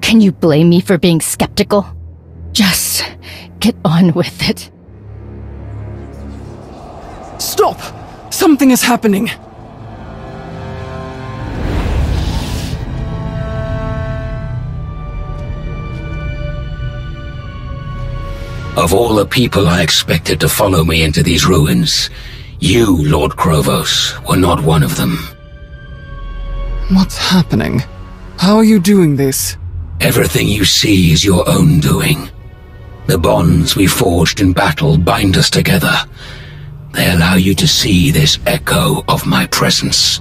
can you blame me for being skeptical? Just get on with it. Stop! Something is happening! Of all the people I expected to follow me into these ruins, you, Lord Krovos, were not one of them. What's happening? How are you doing this? Everything you see is your own doing. The bonds we forged in battle bind us together. They allow you to see this echo of my presence.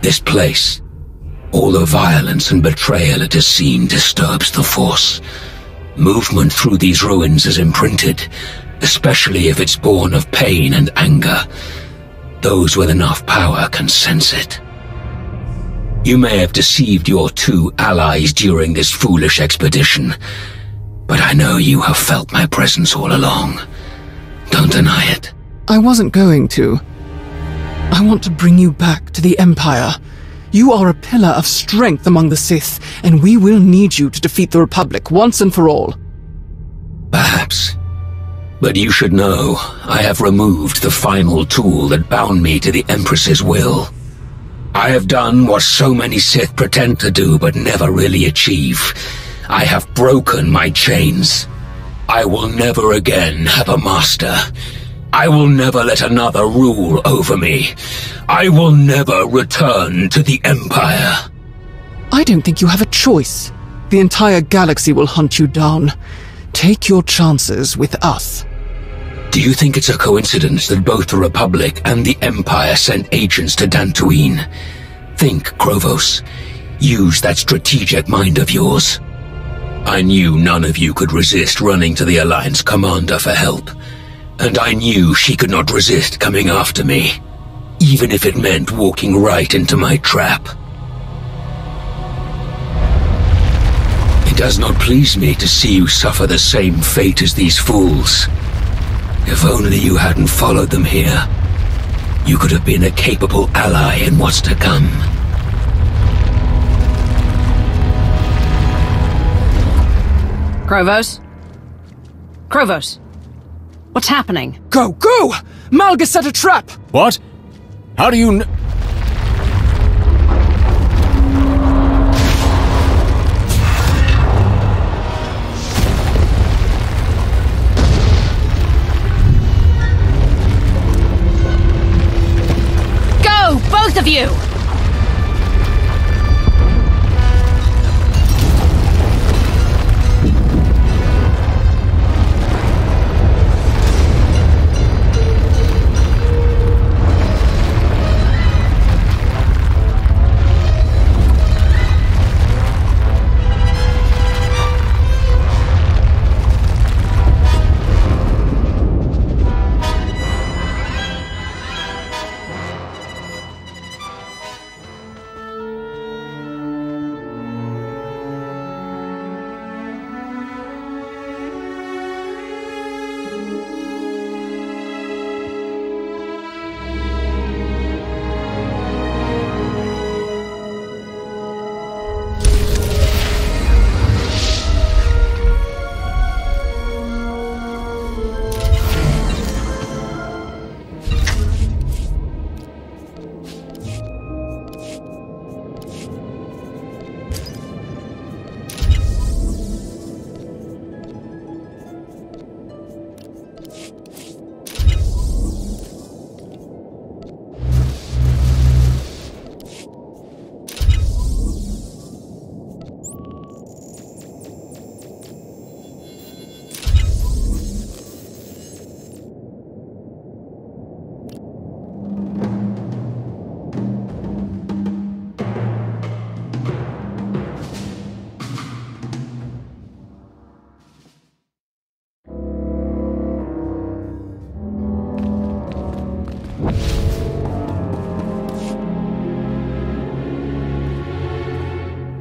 This place, all the violence and betrayal it has seen disturbs the Force. Movement through these ruins is imprinted, especially if it's born of pain and anger. Those with enough power can sense it. You may have deceived your two allies during this foolish expedition, but I know you have felt my presence all along. Don't deny it. I wasn't going to. I want to bring you back to the Empire. You are a pillar of strength among the Sith, and we will need you to defeat the Republic once and for all. Perhaps. But you should know, I have removed the final tool that bound me to the Empress's will. I have done what so many Sith pretend to do but never really achieve. I have broken my chains. I will never again have a master. I will never let another rule over me. I will never return to the Empire. I don't think you have a choice. The entire galaxy will hunt you down. Take your chances with us. Do you think it's a coincidence that both the Republic and the Empire sent agents to Dantooine? Think, Krovos. Use that strategic mind of yours. I knew none of you could resist running to the Alliance commander for help. And I knew she could not resist coming after me. Even if it meant walking right into my trap. It does not please me to see you suffer the same fate as these fools. If only you hadn't followed them here, you could have been a capable ally in what's to come. Krovos? Krovos? What's happening? Go, go! Malgus set a trap! What? How do you kn- both of you!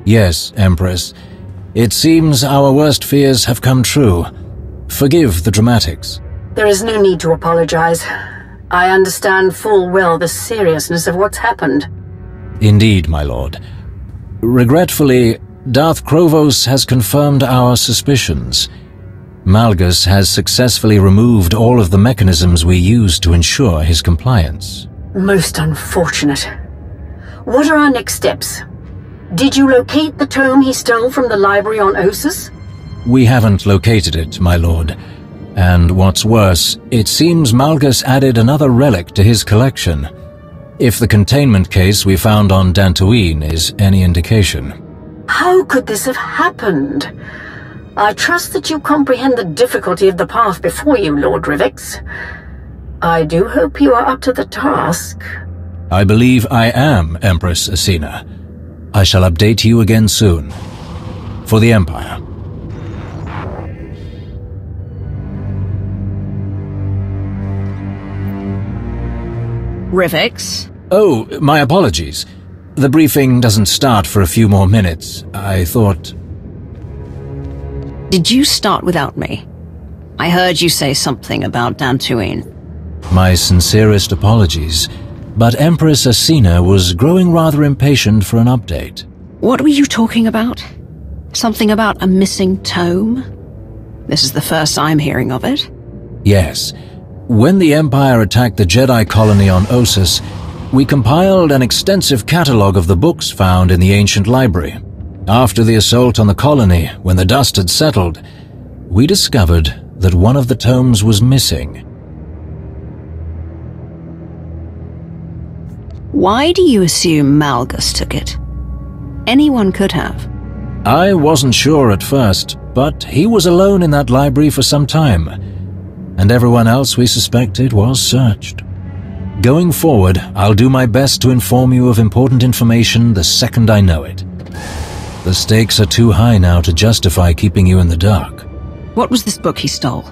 Yes, Empress. It seems our worst fears have come true. Forgive the dramatics. There is no need to apologize. I understand full well the seriousness of what's happened. Indeed, my lord. Regretfully, Darth Krovos has confirmed our suspicions. Malgus has successfully removed all of the mechanisms we use to ensure his compliance. Most unfortunate. What are our next steps? Did you locate the tome he stole from the library on Ossus? We haven't located it, my lord. And what's worse, it seems Malgus added another relic to his collection. If the containment case we found on Dantooine is any indication. How could this have happened? I trust that you comprehend the difficulty of the path before you, Lord Rivix. I do hope you are up to the task. I believe I am, Empress Acina. I shall update you again soon. For the Empire. Rivix? Oh, my apologies. The briefing doesn't start for a few more minutes. I thought... Did you start without me? I heard you say something about Dantooine. My sincerest apologies, but Empress Acina was growing rather impatient for an update. What were you talking about? Something about a missing tome? This is the first I'm hearing of it. Yes. When the Empire attacked the Jedi colony on Ossus, we compiled an extensive catalogue of the books found in the ancient library. After the assault on the colony, when the dust had settled, we discovered that one of the tomes was missing. Why do you assume Malgus took it? Anyone could have. I wasn't sure at first, but he was alone in that library for some time, and everyone else we suspected was searched. Going forward, I'll do my best to inform you of important information the second I know it. The stakes are too high now to justify keeping you in the dark. What was this book he stole?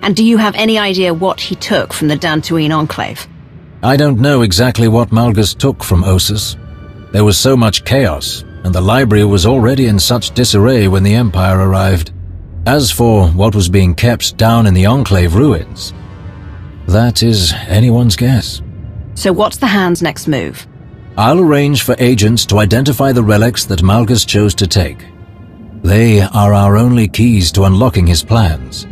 And do you have any idea what he took from the Dantooine Enclave? I don't know exactly what Malgus took from Ossus. There was so much chaos, and the library was already in such disarray when the Empire arrived. As for what was being kept down in the Enclave ruins, that is anyone's guess. So what's the Hand's next move? I'll arrange for agents to identify the relics that Malgus chose to take. They are our only keys to unlocking his plans.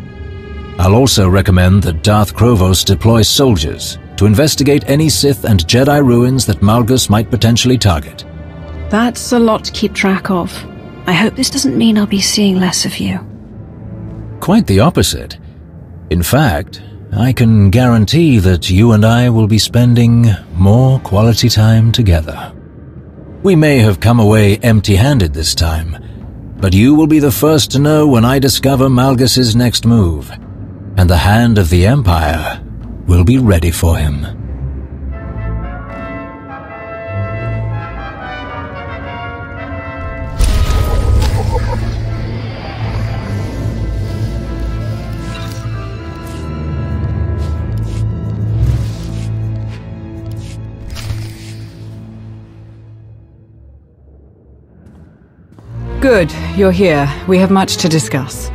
I'll also recommend that Darth Krovos deploy soldiers to investigate any Sith and Jedi ruins that Malgus might potentially target. That's a lot to keep track of. I hope this doesn't mean I'll be seeing less of you. Quite the opposite. In fact, I can guarantee that you and I will be spending more quality time together. We may have come away empty-handed this time, but you will be the first to know when I discover Malgus's next move, and the hand of the Empire will be ready for him. Good, you're here. We have much to discuss.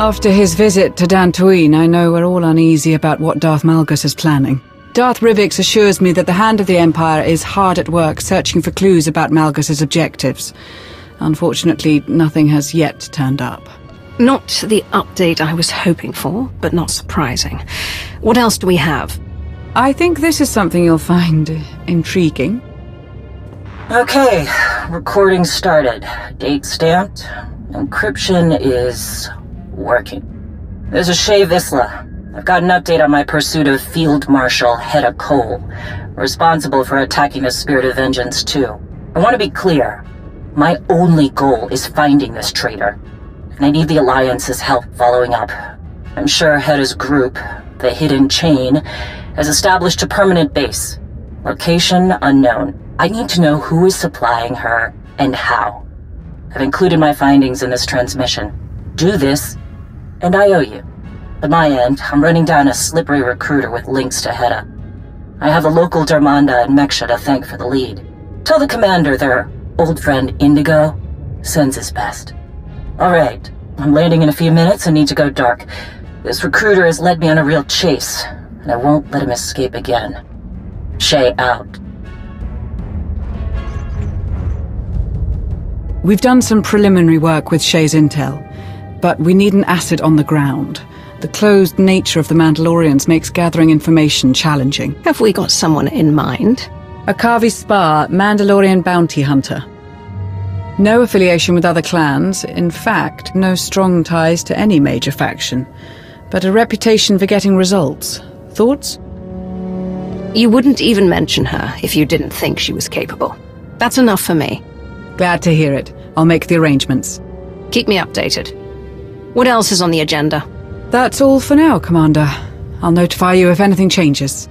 After his visit to Dantooine, I know we're all uneasy about what Darth Malgus is planning. Darth Rivix assures me that the Hand of the Empire is hard at work searching for clues about Malgus's objectives. Unfortunately, nothing has yet turned up. Not the update I was hoping for, but not surprising. What else do we have? I think this is something you'll find intriguing. Okay, recording started. Date stamped. Encryption is working. This is Shae Vizsla. I've got an update on my pursuit of Field Marshal Hedda Cole, responsible for attacking the Spirit of Vengeance too. I want to be clear. My only goal is finding this traitor, and I need the Alliance's help following up. I'm sure Hedda's group, the Hidden Chain, has established a permanent base. Location unknown. I need to know who is supplying her and how. I've included my findings in this transmission. Do this, and I owe you. At my end, I'm running down a slippery recruiter with links to Hedda. I have the local Darmanda and Meksha to thank for the lead. Tell the commander their old friend Indigo sends his best. Alright, I'm landing in a few minutes and need to go dark. This recruiter has led me on a real chase, and I won't let him escape again. Shae out. We've done some preliminary work with Shae's intel, but we need an asset on the ground. The closed nature of the Mandalorians makes gathering information challenging. Have we got someone in mind? Akavi Spar, Mandalorian bounty hunter. No affiliation with other clans, in fact, no strong ties to any major faction, but a reputation for getting results. Thoughts? You wouldn't even mention her if you didn't think she was capable. That's enough for me. Glad to hear it. I'll make the arrangements. Keep me updated. What else is on the agenda? That's all for now, Commander. I'll notify you if anything changes.